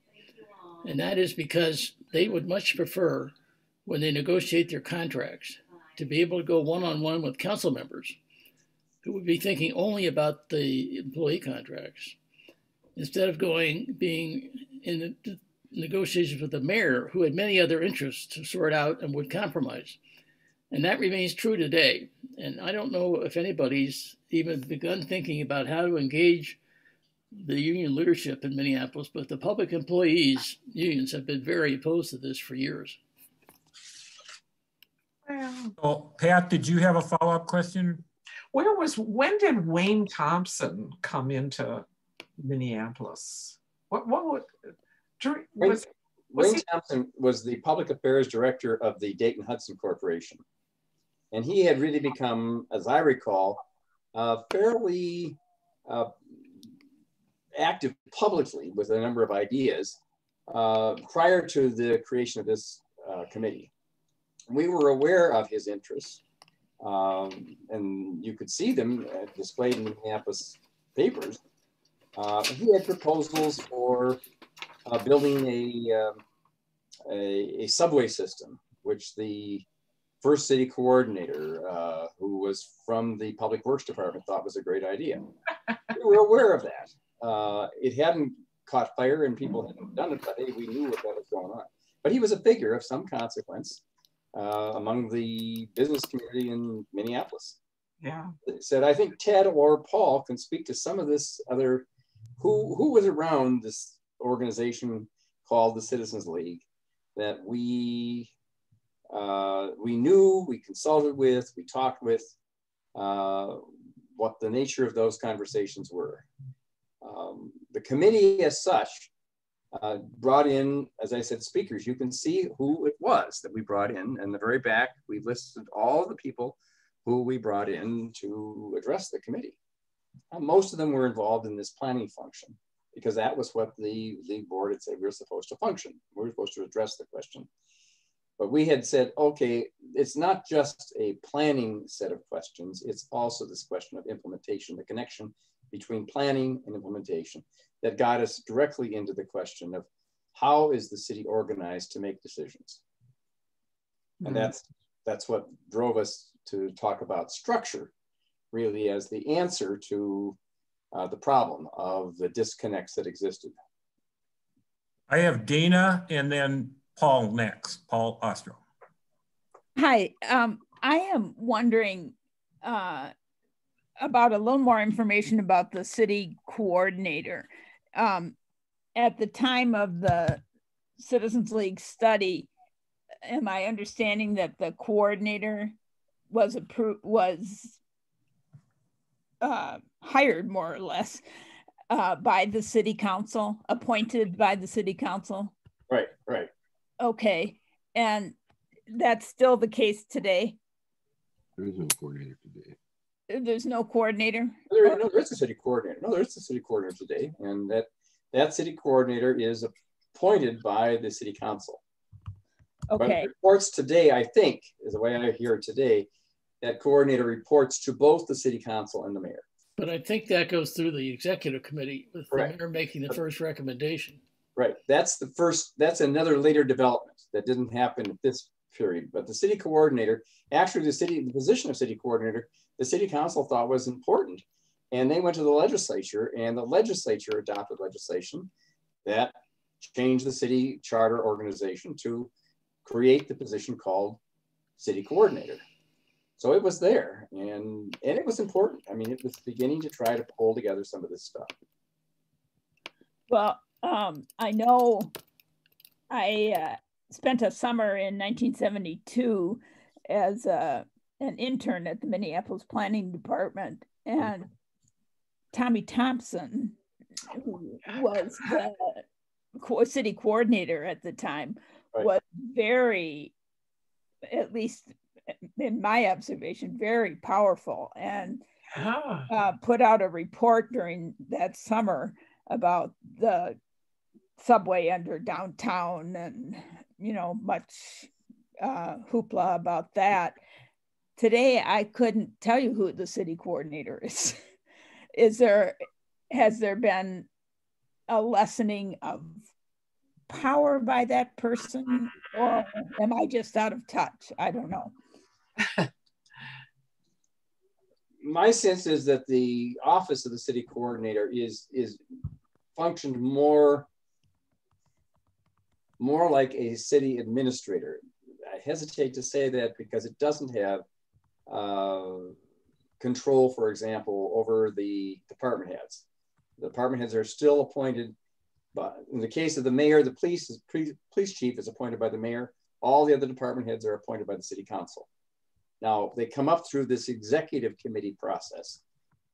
And that is because they would much prefer, when they negotiate their contracts, to be able to go one on one with council members who would be thinking only about the employee contracts instead of going being in the, negotiations with the mayor, who had many other interests to sort out and would compromise. And that remains true today. And I don't know if anybody's even begun thinking about how to engage the union leadership in Minneapolis, but the public employees unions have been very opposed to this for years. Well, Pat, did you have a follow-up question? Where was when did Wayne Thompson come into Minneapolis? What what would was, was Wayne he... Thompson was the public affairs director of the Dayton Hudson Corporation. And he had really become, as I recall, uh, fairly uh, active publicly with a number of ideas uh, prior to the creation of this uh, committee. We were aware of his interests, um, and you could see them uh, displayed in the campus papers. Uh, he had proposals for uh, building a, um, a, a, subway system, which the first city coordinator, uh, who was from the public works department, thought was a great idea. we were aware of that. Uh, it hadn't caught fire and people hadn't done it, but hey, we knew what that was going on. But he was a figure of some consequence uh, among the business community in Minneapolis. Yeah. Said, I think Ted or Paul can speak to some of this other, who, who was around this organization called the Citizens League that we uh, we knew, we consulted with, we talked with uh, what the nature of those conversations were. Um, the committee as such uh, brought in, as I said, speakers. You can see who it was that we brought in. And the very back, we listed all the people who we brought in to address the committee. Uh, most of them were involved in this planning function because that was what the, the board had said we were supposed to function. We were supposed to address the question. But we had said, okay, it's not just a planning set of questions, it's also this question of implementation, the connection between planning and implementation that got us directly into the question of how is the city organized to make decisions? And mm -hmm. that's that's what drove us to talk about structure really as the answer to uh, the problem of the disconnects that existed. I have Dana and then Paul next, Paul Ostrow. Hi, um, I am wondering uh, about a little more information about the city coordinator. Um, at the time of the Citizens League study, am I understanding that the coordinator was approved was uh, hired more or less uh, by the city council, appointed by the city council? Right, right. Okay. And that's still the case today? There is no coordinator today. There's no coordinator? There, no, there is a city coordinator. No, there is a city coordinator today. And that, that city coordinator is appointed by the city council. Okay. But reports today, I think, is the way I hear it today, that coordinator reports to both the city council and the mayor. But I think that goes through the executive committee with the mayor making the first recommendation. Right. That's the first, that's another later development that didn't happen at this period. But the city coordinator, actually the city, the position of city coordinator, the city council thought was important. And they went to the legislature and the legislature adopted legislation that changed the city charter organization to create the position called city coordinator. So it was there and, and it was important. I mean, it was beginning to try to pull together some of this stuff. Well, um, I know I uh, spent a summer in 1972 as a, uh, an intern at the Minneapolis Planning Department, and Tommy Thompson, who was the city coordinator at the time, right. was very, at least in my observation, very powerful and uh, put out a report during that summer about the subway under downtown and you know much uh, hoopla about that. Today i couldn't tell you who the city coordinator is. Is there has there been a lessening of power by that person or am i just out of touch? I don't know my sense is that the office of the city coordinator is is functioned more more like a city administrator. I hesitate to say that because it doesn't have uh, control, for example, over the department heads. The department heads are still appointed, but in the case of the mayor, the police, is, police chief is appointed by the mayor. All the other department heads are appointed by the city council. Now, they come up through this executive committee process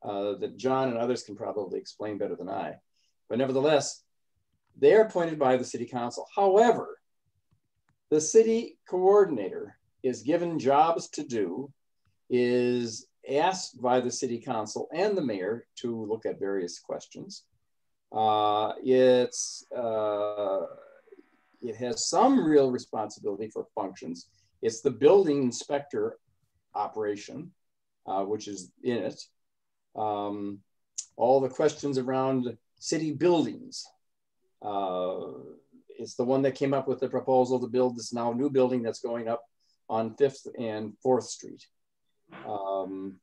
uh, that John and others can probably explain better than I. But nevertheless, they're appointed by the city council. However, the city coordinator is given jobs to do, is asked by the city council and the mayor to look at various questions. Uh, it's uh, it has some real responsibility for functions. It's the building inspector operation, uh, which is in it. Um, all the questions around city buildings, uh, it's the one that came up with the proposal to build this now new building that's going up on 5th and 4th Street. Um,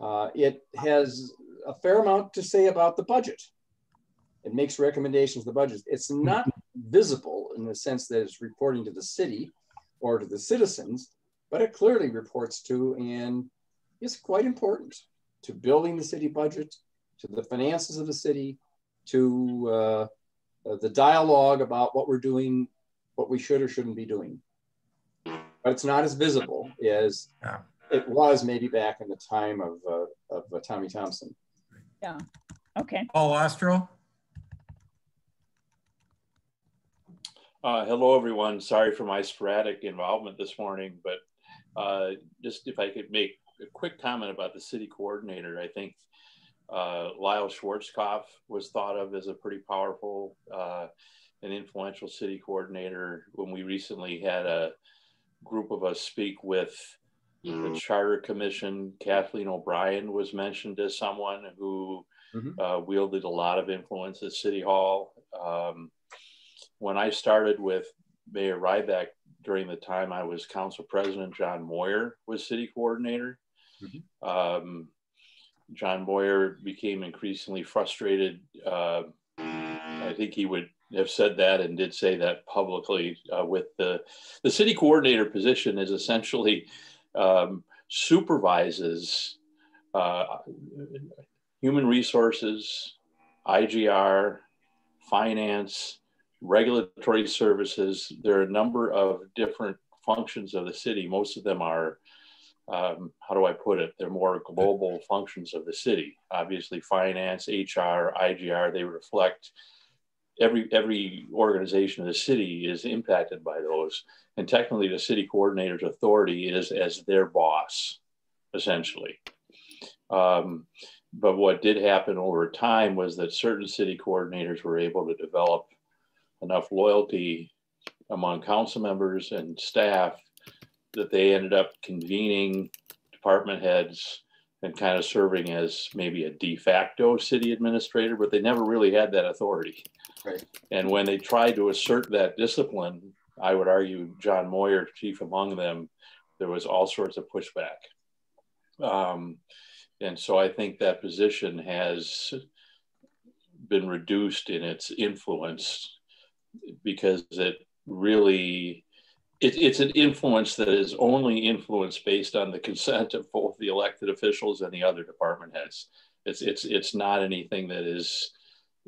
uh, it has a fair amount to say about the budget. It makes recommendations the budget. It's not visible in the sense that it's reporting to the city or to the citizens, but it clearly reports to and is quite important to building the city budget, to the finances of the city, to uh, uh, the dialogue about what we're doing, what we should or shouldn't be doing. But it's not as visible as yeah. it was maybe back in the time of, uh, of uh, Tommy Thompson. Yeah. Okay. Paul Ostrow. Uh, hello, everyone. Sorry for my sporadic involvement this morning, but uh, just if I could make a quick comment about the city coordinator, I think uh, Lyle Schwarzkopf was thought of as a pretty powerful uh, and influential city coordinator. When we recently had a group of us speak with mm-hmm. the Charter Commission, Kathleen O'Brien was mentioned as someone who mm-hmm. uh, wielded a lot of influence at City Hall. Um, when I started with Mayor Rybak during the time I was council president, John Moir was city coordinator. Mm-hmm. Um, John Moir became increasingly frustrated. Uh, I think he would have said that and did say that publicly uh, with the the city coordinator position is essentially um, supervises uh, human resources, IGR, finance, regulatory services. There are a number of different functions of the city. Most of them are, um, how do I put it? They're more global functions of the city. Obviously, finance, HR, IGR, they reflect every every organization of the city is impacted by those. And technically, the city coordinator's authority is as their boss, essentially. Um, but what did happen over time was that certain city coordinators were able to develop enough loyalty among council members and staff that they ended up convening department heads and kind of serving as maybe a de facto city administrator, but they never really had that authority. Right. And when they tried to assert that discipline, I would argue John Moir, chief among them, there was all sorts of pushback. Um, and so I think that position has been reduced in its influence because it really it, it's an influence that is only influenced based on the consent of both the elected officials and the other department heads. It's it's it's not anything that is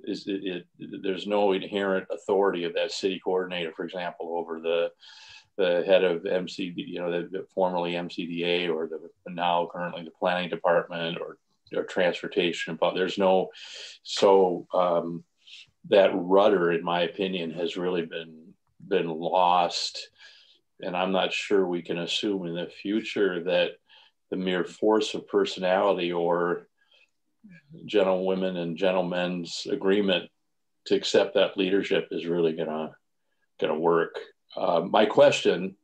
is it, it, there's no inherent authority of that city coordinator, for example, over the the head of MCD, you know, the, the formerly MCDA or the now currently the planning department or, or transportation. But there's no, so um, that rudder, in my opinion, has really been been lost, and I'm not sure we can assume in the future that the mere force of personality or gentlewomen and gentlemen's agreement to accept that leadership is really gonna gonna work. Uh, my question,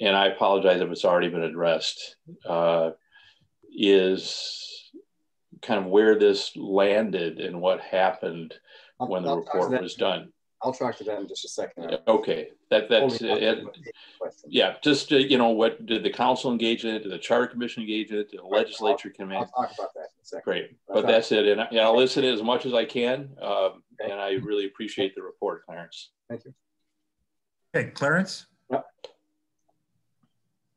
and I apologize if it's already been addressed, uh, is kind of where this landed and what happened when the report was done. I'll talk to that in just a second. Okay, that that's it. Yeah, just uh, you know, what did the council engage in it? Did the charter commission engage in it? Did the legislature come in? I'll talk about that in a second. Great, but that's it. And I, yeah, I'll listen as much as I can, um, okay. and I really appreciate the report, Clarence. Thank you. Hey, Clarence. Yeah.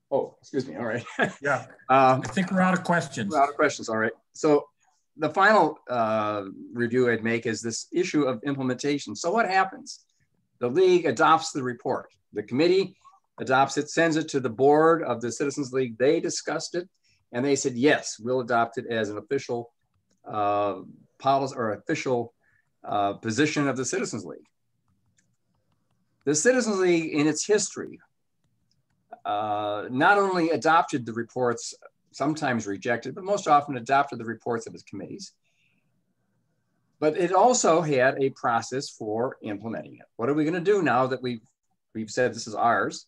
Oh, excuse me. All right. yeah. Um, I think we're out of questions. We're out of questions. All right. So the final uh, review I'd make is this issue of implementation. So what happens? The league adopts the report. The committee adopts it, sends it to the board of the Citizens League. They discussed it, and they said, yes, we'll adopt it as an official uh, policy or official uh, position of the Citizens League. The Citizens League, in its history, uh, not only adopted the reports sometimes rejected, but most often adopted the reports of its committees. But it also had a process for implementing it. What are we going to do now that we've, we've said this is ours?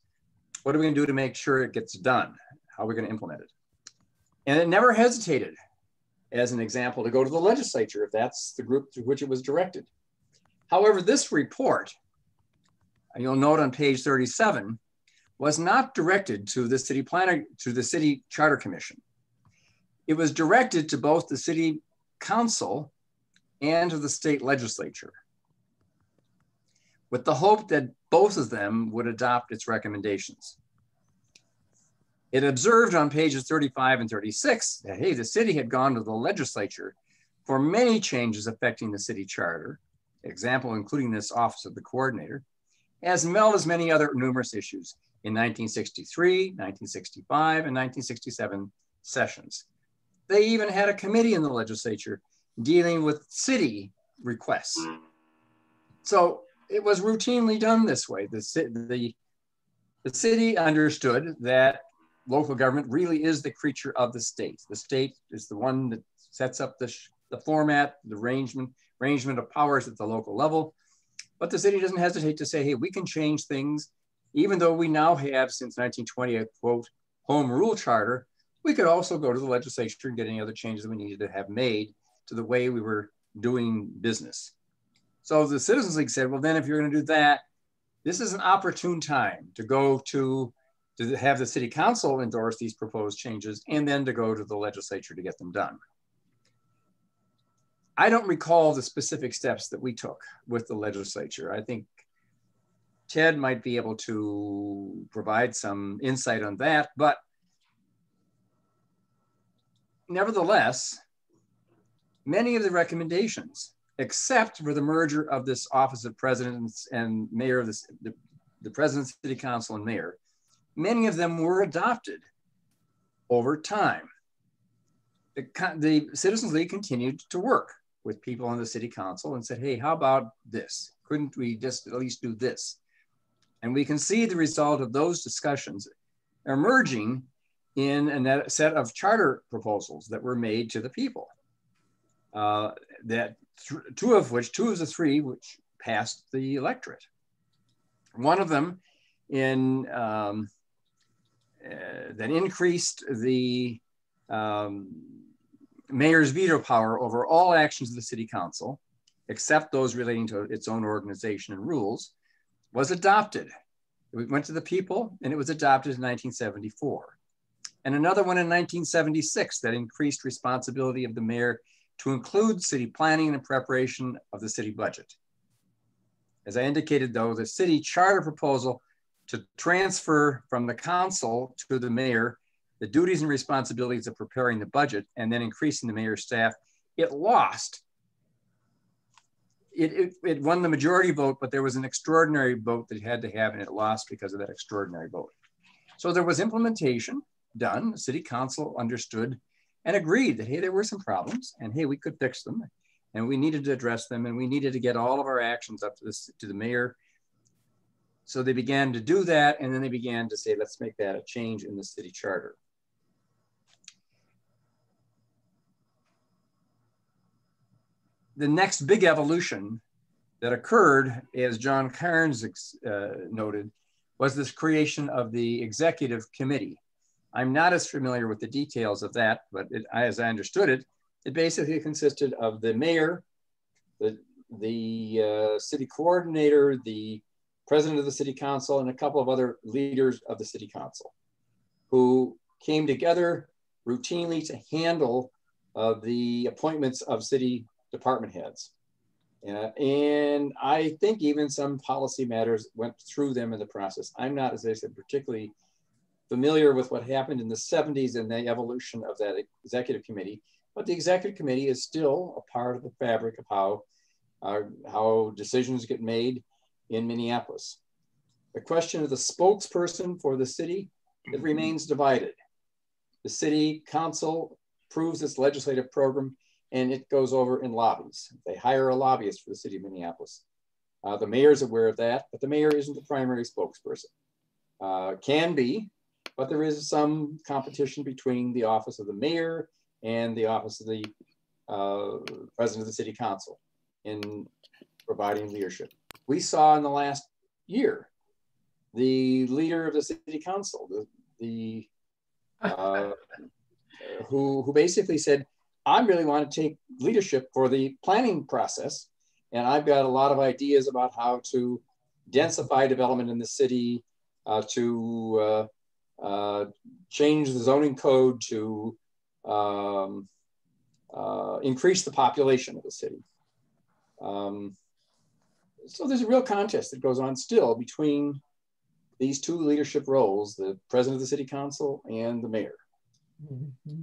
What are we going to do to make sure it gets done? How are we going to implement it? And it never hesitated, as an example, to go to the legislature if that's the group to which it was directed. However, this report, you'll note on page 37, was not directed to the city planner, to the city charter commission. It was directed to both the city council and to the state legislature with the hope that both of them would adopt its recommendations. It observed on pages 35 and 36 that, hey, the city had gone to the legislature for many changes affecting the city charter, example, including this office of the coordinator, as well as many other numerous issues in 1963, 1965, and 1967 sessions. They even had a committee in the legislature dealing with city requests. So it was routinely done this way. The, the, the city understood that local government really is the creature of the state. The state is the one that sets up the, the format, the arrangement, arrangement of powers at the local level. But the city doesn't hesitate to say, hey, we can change things, even though we now have since 1920 a quote home rule charter. We could also go to the legislature and get any other changes that we needed to have made to the way we were doing business. So the Citizens League said, well, then if you're going to do that, this is an opportune time to go to to have the city council endorse these proposed changes and then to go to the legislature to get them done. I don't recall the specific steps that we took with the legislature. I think Ted might be able to provide some insight on that, but nevertheless, many of the recommendations, except for the merger of this office of president and mayor of this, the, the president, city council, and mayor, many of them were adopted over time. The, the Citizens League continued to work with people on the city council and said, hey, how about this? Couldn't we just at least do this? And we can see the result of those discussions emerging in a set of charter proposals that were made to the people. Uh, that th two of which, two of the three, which passed the electorate. One of them in um, uh, that increased the um, mayor's veto power over all actions of the city council, except those relating to its own organization and rules, was adopted. It went to the people and it was adopted in 1974. And another one in 1976 that increased responsibility of the mayor to include city planning and preparation of the city budget. As I indicated though, the city charter proposal to transfer from the council to the mayor the duties and responsibilities of preparing the budget and then increasing the mayor's staff, it lost. It, it, it won the majority vote, but there was an extraordinary vote that it had to have, and it lost because of that extraordinary vote. So there was implementation done. The city council understood and agreed that, hey, there were some problems, and hey, we could fix them, and we needed to address them, and we needed to get all of our actions up to, this, to the mayor so they began to do that, and then they began to say, let's make that a change in the city charter. The next big evolution that occurred, as John Cairns uh, noted, was this creation of the executive committee. I'm not as familiar with the details of that, but it, as I understood it, it basically consisted of the mayor, the, the uh, city coordinator, the president of the city council, and a couple of other leaders of the city council who came together routinely to handle uh, the appointments of city department heads. Uh, and I think even some policy matters went through them in the process. I'm not, as I said, particularly familiar with what happened in the 70s and the evolution of that executive committee, but the executive committee is still a part of the fabric of how, uh, how decisions get made in Minneapolis. The question of the spokesperson for the city, it remains divided. The city council approves its legislative program and it goes over in lobbies. They hire a lobbyist for the city of Minneapolis. Uh, the mayor is aware of that, but the mayor isn't the primary spokesperson. Uh, can be, but there is some competition between the office of the mayor and the office of the uh, president of the city council in providing leadership we saw in the last year the leader of the city council, the, the uh, who, who basically said, I really want to take leadership for the planning process. And I've got a lot of ideas about how to densify development in the city, uh, to uh, uh change the zoning code, to um, uh, increase the population of the city. Um, so there's a real contest that goes on still between these two leadership roles, the president of the city council and the mayor. Mm-hmm.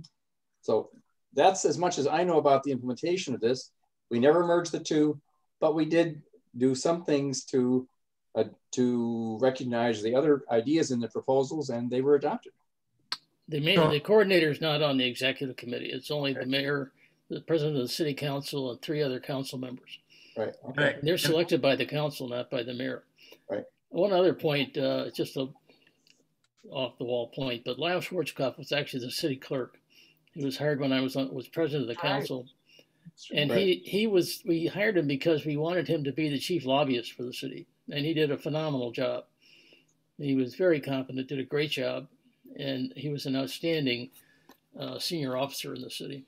So that's as much as I know about the implementation of this. We never merged the two, but we did do some things to uh, to recognize the other ideas in the proposals, and they were adopted. The mayor, the coordinator is not on the executive committee. It's only the mayor, the president of the city council, and three other council members. Right. Right. And they're selected by the council, not by the mayor. Right. One other point, uh, just a off the wall point, but Lyle Schwarzkopf was actually the city clerk. He was hired when I was on, was president of the Right. council. And Right. he, he was, we hired him because we wanted him to be the chief lobbyist for the city. And he did a phenomenal job. He was very competent, did a great job. And he was an outstanding uh, senior officer in the city.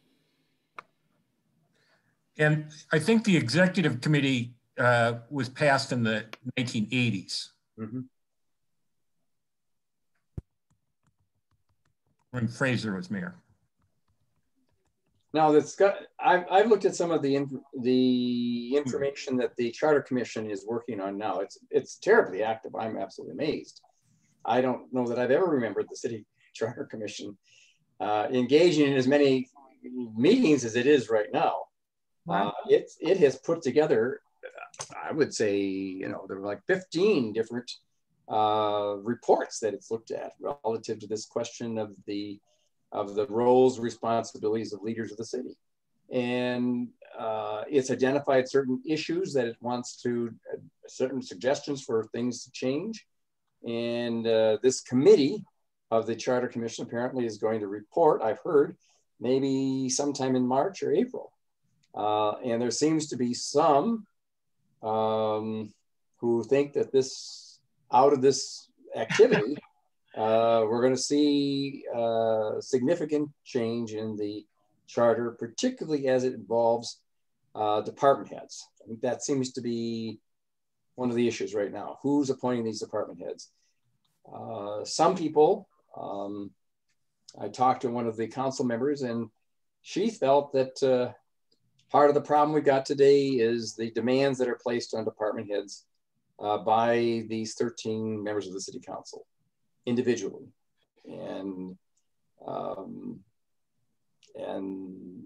And I think the executive committee uh, was passed in the 1980s Mhm. when Fraser was mayor. Now that's got, I've, I've looked at some of the, inf- the information that the Charter Commission is working on now. It's, it's terribly active. I'm absolutely amazed. I don't know that I've ever remembered the City Charter Commission uh, engaging in as many meetings as it is right now. Uh, it, it has put together, I would say, you know, there were like 15 different uh, reports that it's looked at relative to this question of the of the roles, responsibilities of leaders of the city. And uh, it's identified certain issues that it wants to, uh, certain suggestions for things to change. And uh, this committee of the Charter Commission apparently is going to report, I've heard, maybe sometime in March or April. Uh, and there seems to be some um, who think that this, out of this activity, uh, we're going to see uh, significant change in the charter, particularly as it involves uh, department heads. I think that seems to be one of the issues right now. Who's appointing these department heads? Uh, some people, um, I talked to one of the council members, and she felt that uh, part of the problem we've got today is the demands that are placed on department heads uh, by these 13 members of the city council individually. And um, and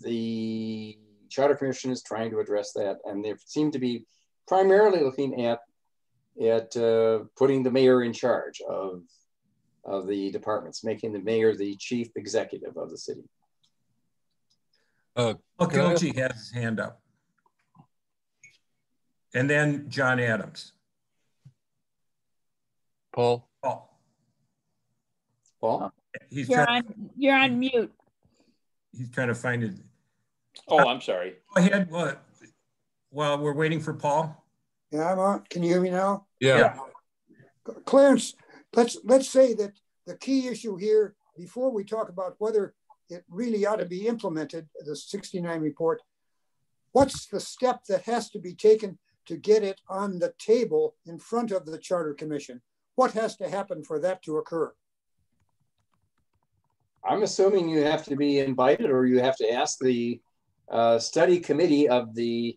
the Charter Commission is trying to address that, and they seem to be primarily looking at at uh, putting the mayor in charge of of the departments, making the mayor the chief executive of the city. Uh, Paul Can I- Gilje has his hand up. And then John Adams. Paul, Oh, Paul, he's You're trying, on, you're on mute. he's trying to find it. Oh, I'm sorry. Go ahead, what, while we're waiting for Paul? Yeah, I'm on. Can you hear me now? yeah, Clarence, let's let's say that the key issue here, before we talk about whether it really ought to be implemented, the 69 report, what's the step that has to be taken to get it on the table in front of the Charter Commission? What has to happen for that to occur? I'm assuming you have to be invited or you have to ask the uh, study committee of the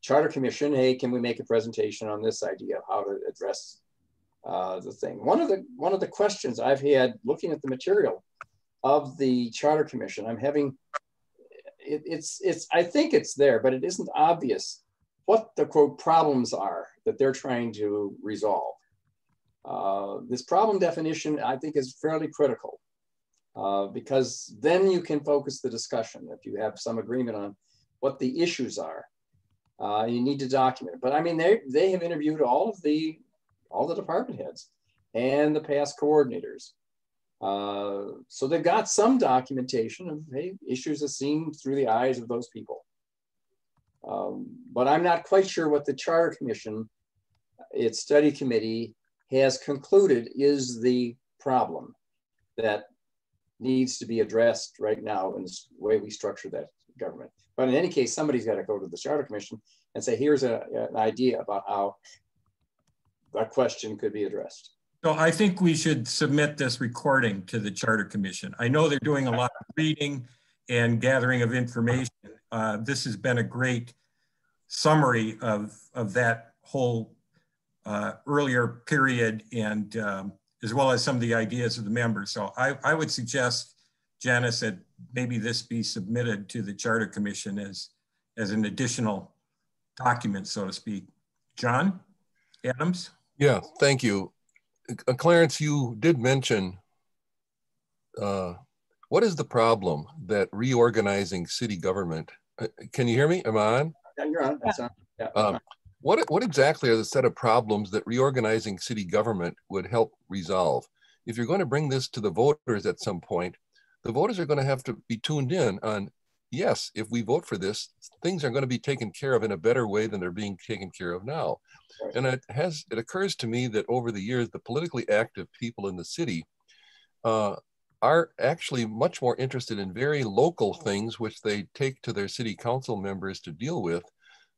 Charter Commission, hey, can we make a presentation on this idea of how to address uh, the thing? One of the one of the questions I've had looking at the material of the Charter Commission, I'm having it, it's it's I think it's there, but it isn't obvious what the quote problems are that they're trying to resolve. Uh, this problem definition, I think, is fairly critical uh, because then you can focus the discussion if you have some agreement on what the issues are. Uh, you need to document. But I mean, they they have interviewed all of the all the department heads and the past coordinators. Uh, so they've got some documentation of hey, issues that seen through the eyes of those people. Um, but I'm not quite sure what the Charter Commission, its study committee, has concluded is the problem that needs to be addressed right now in the way we structure that government. But in any case, somebody's got to go to the Charter Commission and say, here's a, an idea about how that question could be addressed. So I think we should submit this recording to the Charter Commission. I know they're doing a lot of reading and gathering of information. Uh, this has been a great summary of, of that whole uh, earlier period and um, as well as some of the ideas of the members. So I, I would suggest, Janis, that maybe this be submitted to the Charter Commission as, as an additional document, so to speak. John Adams? yeah, thank you. Uh, Clarence, you did mention uh, what is the problem that reorganizing city government? Uh, can you hear me? Am I on? Yeah, you're on. That's on. Yeah. Um, what, what exactly are the set of problems that reorganizing city government would help resolve? If you're going to bring this to the voters at some point, the voters are going to have to be tuned in on yes, if we vote for this, things are going to be taken care of in a better way than they're being taken care of now. Right. And it has it occurs to me that over the years, the politically active people in the city uh, are actually much more interested in very local things, which they take to their city council members to deal with,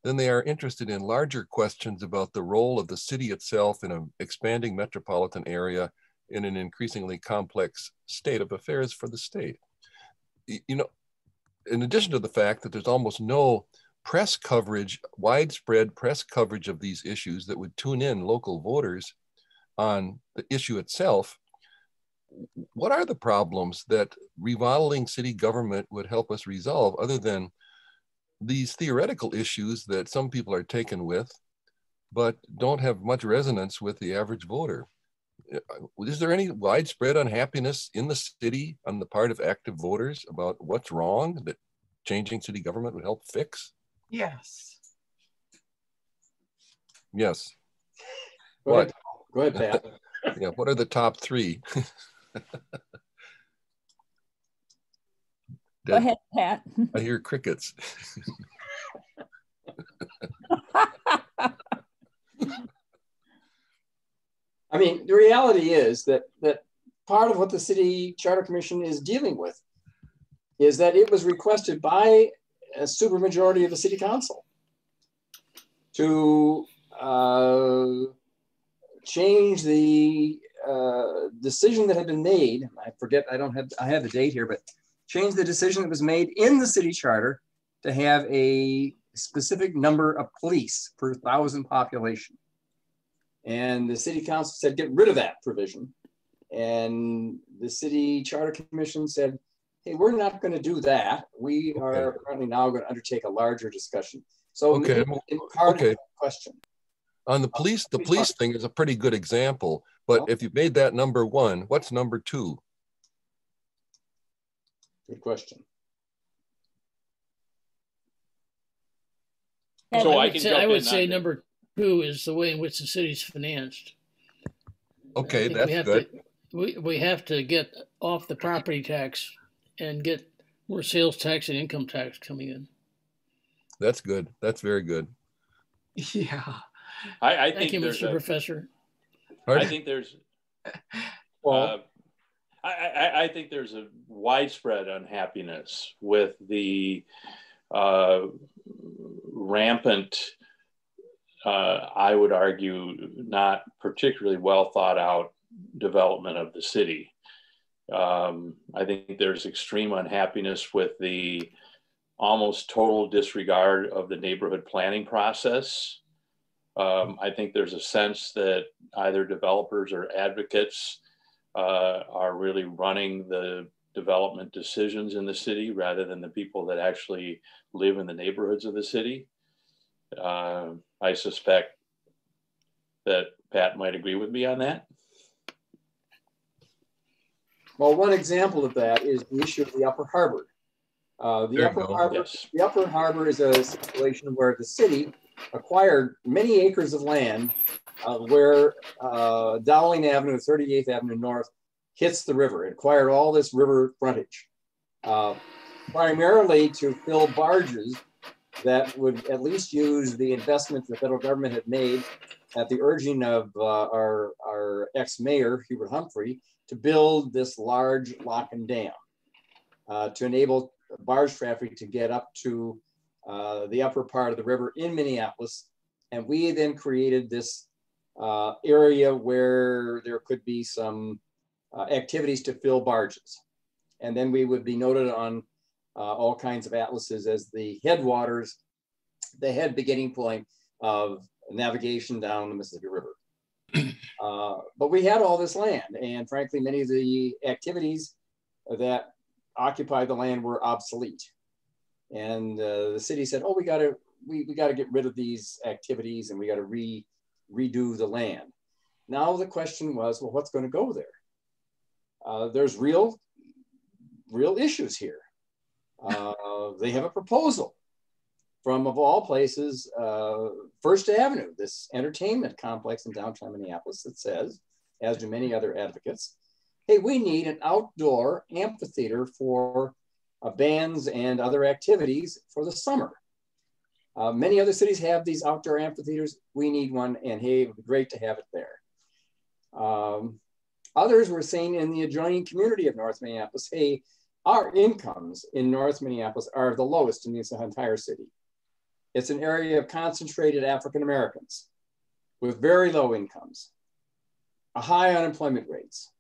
than they are interested in larger questions about the role of the city itself in an expanding metropolitan area in an increasingly complex state of affairs for the state. You know, in addition to the fact that there's almost no press coverage, widespread press coverage of these issues that would tune in local voters on the issue itself, what are the problems that remodeling city government would help us resolve other than these theoretical issues that some people are taken with, but don't have much resonance with the average voter? Uh, is there any widespread unhappiness in the city on the part of active voters about what's wrong that changing city government would help fix? Yes. Yes. Go what? Ahead. Go ahead, Pat. yeah, what are the top three? Go ahead, Pat. I hear crickets. I mean, the reality is that that part of what the city charter commission is dealing with is that it was requested by a supermajority of the city council to uh, change the uh, decision that had been made. I forget, I don't have, I have the date here, but change the decision that was made in the city charter to have a specific number of police per thousand population. And the city council said, get rid of that provision. And the city charter commission said, hey, we're not going to do that. We are okay. currently now going to undertake a larger discussion. So okay, part okay. question. On the police, the police thing is a pretty good example. But if you made that number one, what's number two? Good question. So I, I would say, I would say number two is the way in which the city's financed. Okay, that's good. To, we, we have to get off the property tax and get more sales tax and income tax coming in. That's good. That's very good. Yeah. I, I think Thank you, Mr. A, Professor. I think there's well, uh, I, I, think there's a widespread unhappiness with the uh, rampant uh, I would argue, not particularly well thought out development of the city. Um, I think there's extreme unhappiness with the almost total disregard of the neighborhood planning process. Um, I think there's a sense that either developers or advocates uh, are really running the development decisions in the city rather than the people that actually live in the neighborhoods of the city. Uh, I suspect that Pat might agree with me on that. Well, one example of that is the issue of the Upper Harbor. Uh, the Upper Harbor, yes. the Upper Harbor is a situation where the city acquired many acres of land uh, where uh, Dowling Avenue, 38th Avenue North, hits the river. It acquired all this river frontage, uh, primarily to fill barges that would at least use the investment the federal government had made at the urging of uh, our, our ex-mayor, Hubert Humphrey, to build this large lock and dam uh, to enable barge traffic to get up to uh, the upper part of the river in Minneapolis. And we then created this uh, area where there could be some uh, activities to fill barges. And then we would be noted on uh, all kinds of atlases as the headwaters, the head beginning point of navigation down the Mississippi River. Uh, but we had all this land, and frankly, many of the activities that occupied the land were obsolete. And uh, the city said, "Oh, we got to we, we got to get rid of these activities, and we got to re redo the land." Now the question was, well, what's going to go there? Uh, there's real real issues here. Uh, they have a proposal from, of all places, uh, First Avenue, this entertainment complex in downtown Minneapolis that says, as do many other advocates, hey, we need an outdoor amphitheater for uh, bands and other activities for the summer. Uh, many other cities have these outdoor amphitheaters. We need one, and hey, it would be great to have it there. Um, others were saying in the adjoining community of North Minneapolis, hey, our incomes in North Minneapolis are the lowest in the entire city. It's an area of concentrated African Americans with very low incomes, a high unemployment rates,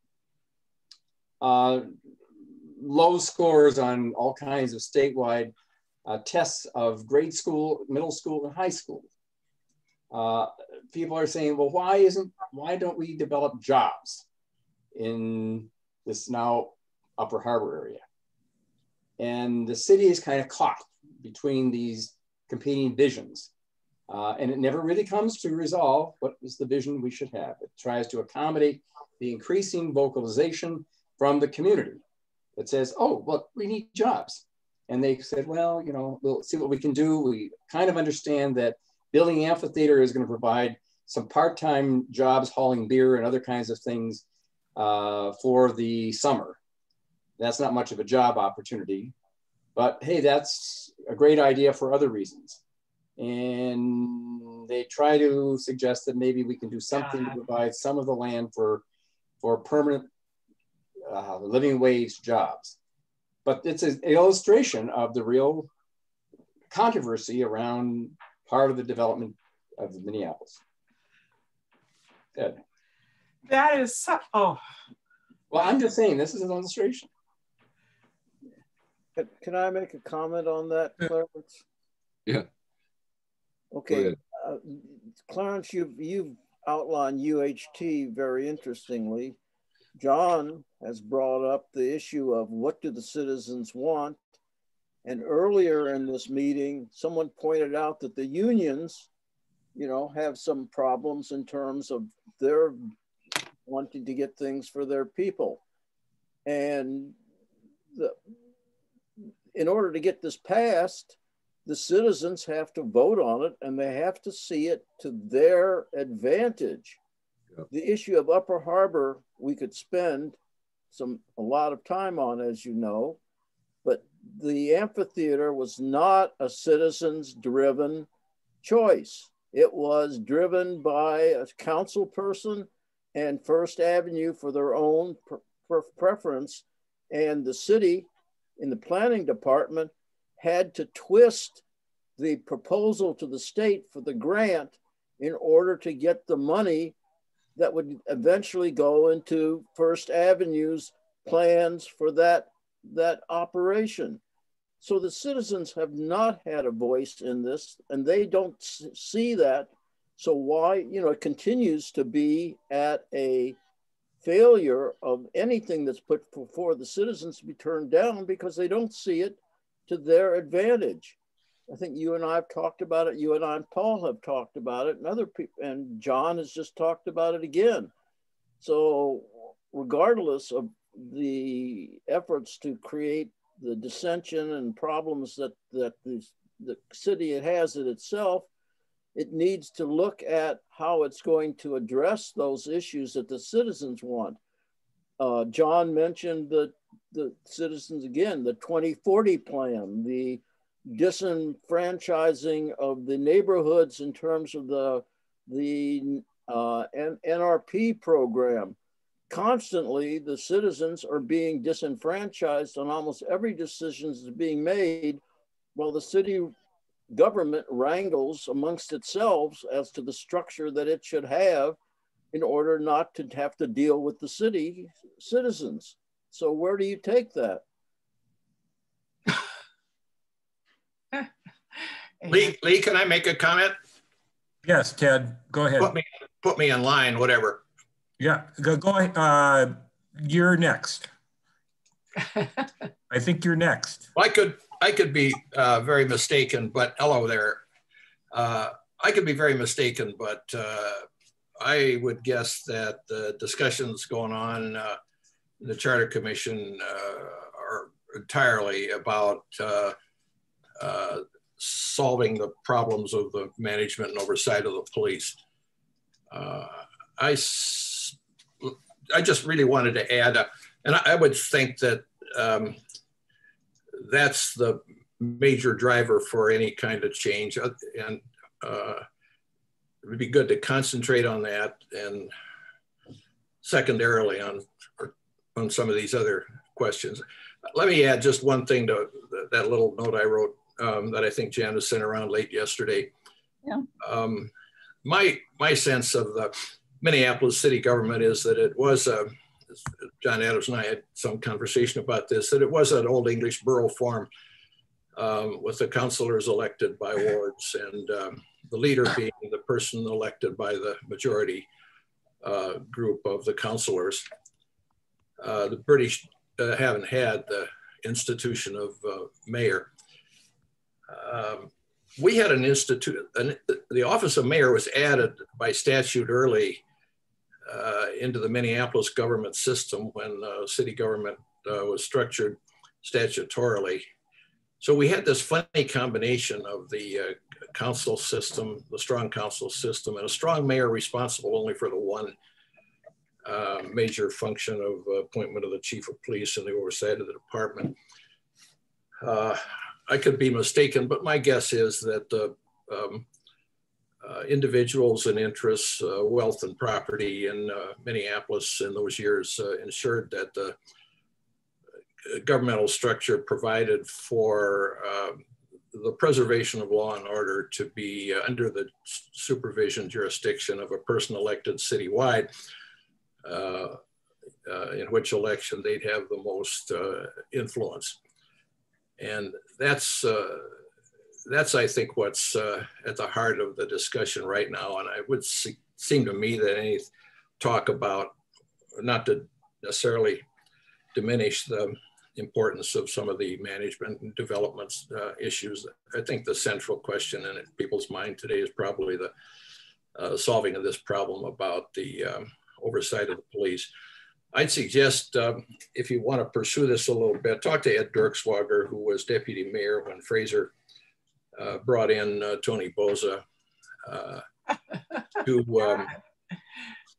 uh, low scores on all kinds of statewide uh, tests of grade school, middle school, and high school. Uh, people are saying, well, why isn't, why don't we develop jobs in this now Upper Harbor area? And the city is kind of caught between these competing visions. Uh, and it never really comes to resolve what is the vision we should have. It tries to accommodate the increasing vocalization from the community that says, oh, look, we need jobs. And they said, well, you know, we'll see what we can do. We kind of understand that building amphitheater is going to provide some part-time jobs hauling beer and other kinds of things uh, for the summer. That's not much of a job opportunity, but hey, that's a great idea for other reasons. And they try to suggest that maybe we can do something to provide some of the land for, for permanent uh, living wage jobs. But it's an illustration of the real controversy around part of the development of Minneapolis. Ed. That is so, oh. Well, I'm just saying this is an illustration. Can I make a comment on that, Clarence? Yeah. Okay, uh, Clarence, you've you've outlined UHT very interestingly. John has brought up the issue of what do the citizens want, and earlier in this meeting, someone pointed out that the unions, you know, have some problems in terms of their wanting to get things for their people, and the in order to get this passed, the citizens have to vote on it and they have to see it to their advantage. The issue of Upper Harbor, we could spend some a lot of time on, as you know, but the amphitheater was not a citizens driven choice. It was driven by a council person and First Avenue for their own preference. And the city in the planning department had to twist the proposal to the state for the grant in order to get the money that would eventually go into First Avenue's plans for that, that operation. So the citizens have not had a voice in this and they don't see that. So why, you know, it continues to be at a failure of anything that's put before the citizens to be turned down because they don't see it to their advantage. I think you and I have talked about it. You and I and Paul have talked about it, and other people, and John has just talked about it again. So, regardless of the efforts to create the dissension and problems that that the, the city it has in itself, it needs to look at how it's going to address those issues that the citizens want. Uh, John mentioned the, the citizens again, the 2040 plan, the disenfranchising of the neighborhoods in terms of the, the uh, NRP program. Constantly, the citizens are being disenfranchised on almost every decision that's being made while the city government wrangles amongst itself as to the structure that it should have in order not to have to deal with the city citizens. So where do you take that? Lee, Lee, can I make a comment? Yes, Ted, go ahead. Put me, put me in line, whatever. Yeah, go, go ahead. Uh, you're next. I think you're next. Well, I could, I could be uh, very mistaken, but hello there. Uh, I could be very mistaken, but uh, I would guess that the discussions going on uh, in the Charter Commission uh, are entirely about uh, uh, solving the problems of the management and oversight of the police. Uh, I, I just really wanted to add, uh, and I, would think that um, that's the major driver for any kind of change. Uh, and uh, it would be good to concentrate on that and secondarily on, on some of these other questions. Let me add just one thing to that little note I wrote um, that I think Janis sent around late yesterday. Yeah. Um, my my sense of the Minneapolis city government is that it was a John Adams and I had some conversation about this that it was an old English borough form um, with the councilors elected by wards and um, the leader being the person elected by the majority uh, group of the councilors. Uh, the British uh, haven't had the institution of uh, mayor. Um, we had an institute, an, the office of mayor was added by statute early uh, into the Minneapolis government system when uh, city government uh, was structured statutorily. So we had this funny combination of the uh, council system, the strong council system, and a strong mayor responsible only for the one uh, major function of appointment of the chief of police and the oversight of the department. Uh, I could be mistaken, but my guess is that the um, uh, individuals and interests, uh, wealth and property in uh, Minneapolis in those years uh, ensured that the uh, governmental structure provided for um, the preservation of law and order to be under the supervision jurisdiction of a person elected citywide, in which election they'd have the most influence. And that's, uh, that's I think what's uh, at the heart of the discussion right now. And it would see, seem to me that any talk about, not to necessarily diminish the importance of some of the management and development uh, issues. I think the central question in people's mind today is probably the uh, solving of this problem about the um, oversight of the police. I'd suggest um, if you want to pursue this a little bit, talk to Ed Dirkswager, who was deputy mayor when Fraser uh, brought in uh, Tony Bouza uh, to um,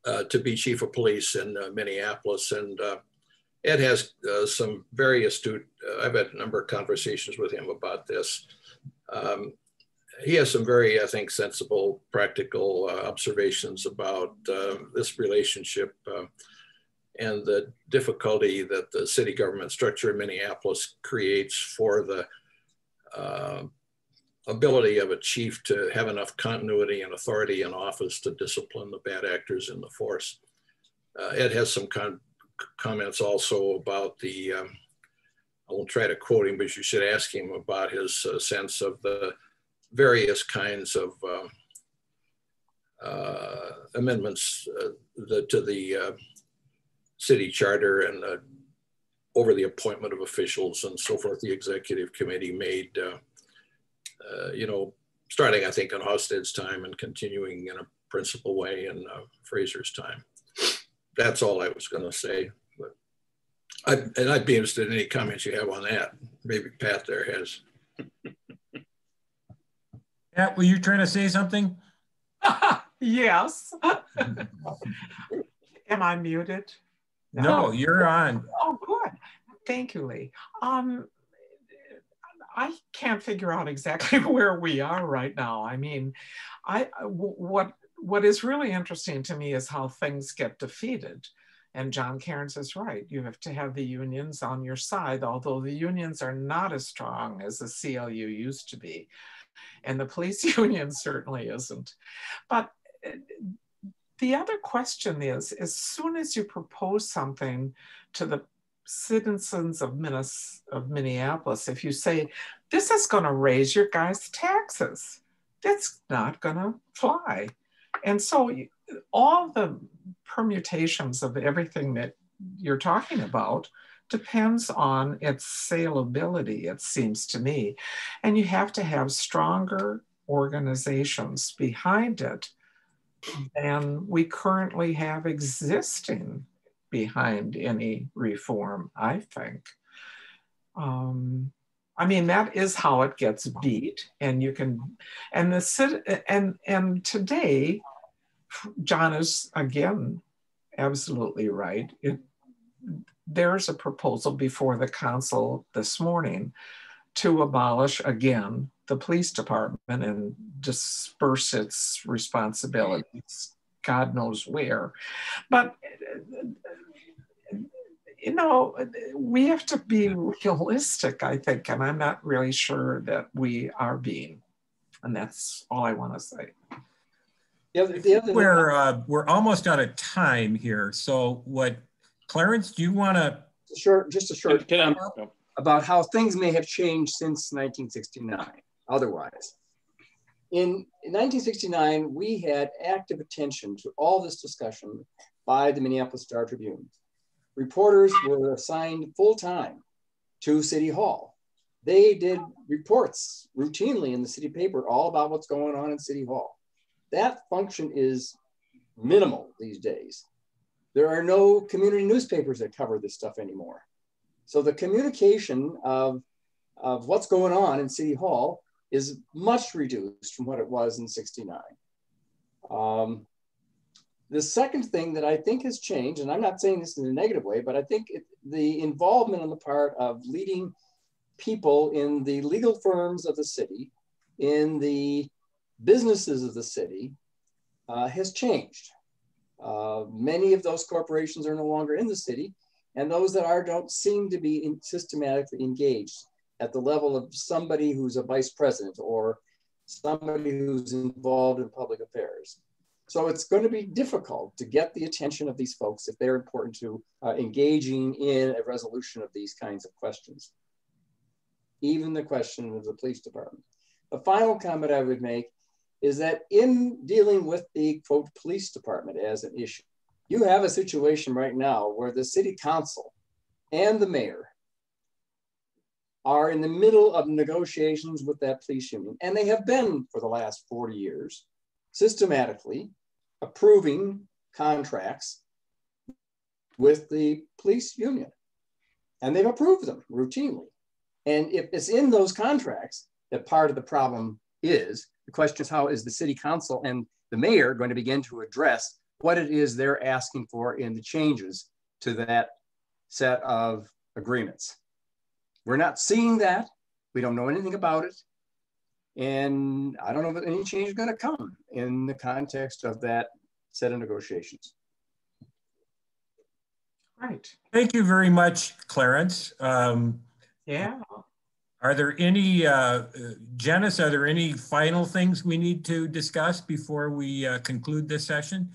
uh, to be chief of police in uh, Minneapolis. And uh, Ed has some very astute. I've had a number of conversations with him about this. Um, he has some very, I think, sensible, practical observations about this relationship and the difficulty that the city government structure in Minneapolis creates for the uh, ability of a chief to have enough continuity and authority in office to discipline the bad actors in the force. Uh, Ed has some comments also about the, um, I won't try to quote him, but you should ask him about his uh, sense of the various kinds of um, uh, amendments uh, the, to the uh, city charter and uh, over the appointment of officials and so forth, the executive committee made, uh, uh, you know, starting I think in Hofstede's time and continuing in a principal way in uh, Fraser's time. That's all I was going to say. But I, and I'd be interested in any comments you have on that. Maybe Pat there has. Pat, were you trying to say something? yes. Am I muted? No, you're on. Oh, good. Thank you, Lee. Um, I can't figure out exactly where we are right now. I mean, I what what is really interesting to me is how things get defeated. And John Cairns is right. You have to have the unions on your side, although the unions are not as strong as the CLU used to be. And the police union certainly isn't. But the other question is, as soon as you propose something to the citizens of, Minnes of Minneapolis, if you say, this is gonna raise your guys' taxes, that's not gonna fly. And so all the permutations of everything that you're talking about depends on its saleability, it seems to me. And you have to have stronger organizations behind it than we currently have existing behind any reform, I think. Um, I mean, that is how it gets beat. And you can, and the, city, and, and today, John is again absolutely right. It, there's a proposal before the council this morning to abolish again the police department and disperse its responsibilities, God knows where. But you know, we have to be realistic, I think, and I'm not really sure that we are being. And that's all I want to say. The other, the other we're uh, we're almost out of time here. So, what, Clarence? Do you want to short, just a short can, can about how things may have changed since 1969? Otherwise, in, in 1969, we had active attention to all this discussion by the Minneapolis Star Tribune. Reporters were assigned full time to City Hall. They did reports routinely in the city paper all about what's going on in City Hall that function is minimal these days. There are no community newspapers that cover this stuff anymore. So the communication of, of what's going on in City Hall is much reduced from what it was in 69. Um, the second thing that I think has changed, and I'm not saying this in a negative way, but I think it, the involvement on the part of leading people in the legal firms of the city, in the businesses of the city uh, has changed. Uh, many of those corporations are no longer in the city, and those that are don't seem to be in systematically engaged at the level of somebody who's a vice president or somebody who's involved in public affairs. So it's going to be difficult to get the attention of these folks if they're important to uh, engaging in a resolution of these kinds of questions. Even the question of the police department. The final comment I would make is that in dealing with the quote police department as an issue, you have a situation right now where the city council and the mayor are in the middle of negotiations with that police union, and they have been for the last 40 years, systematically approving contracts with the police union. And they've approved them routinely. And if it's in those contracts that part of the problem is, the question is how is the city council and the mayor going to begin to address what it is they're asking for in the changes to that set of agreements. We're not seeing that. We don't know anything about it. And I don't know if any change is going to come in the context of that set of negotiations. Right. Thank you very much, Clarence. Um, yeah. Are there any, uh, Janis, are there any final things we need to discuss before we uh, conclude this session?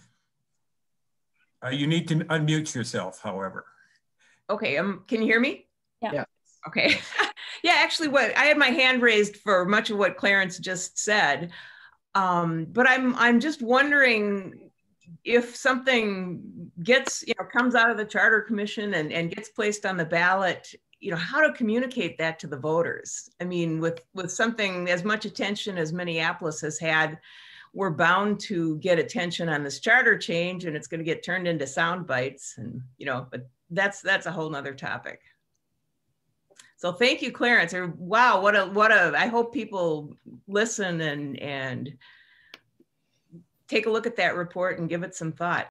Uh, you need to unmute yourself, however. Okay, um, can you hear me? Yeah. yeah. Okay. yeah, actually what I had my hand raised for much of what Clarence just said. Um, but I'm I'm just wondering if something gets, you know, comes out of the charter commission and, and gets placed on the ballot you know how to communicate that to the voters i mean with with something as much attention as minneapolis has had we're bound to get attention on this charter change and it's going to get turned into sound bites and you know but that's that's a whole nother topic so thank you clarence or wow what a what a i hope people listen and and take a look at that report and give it some thought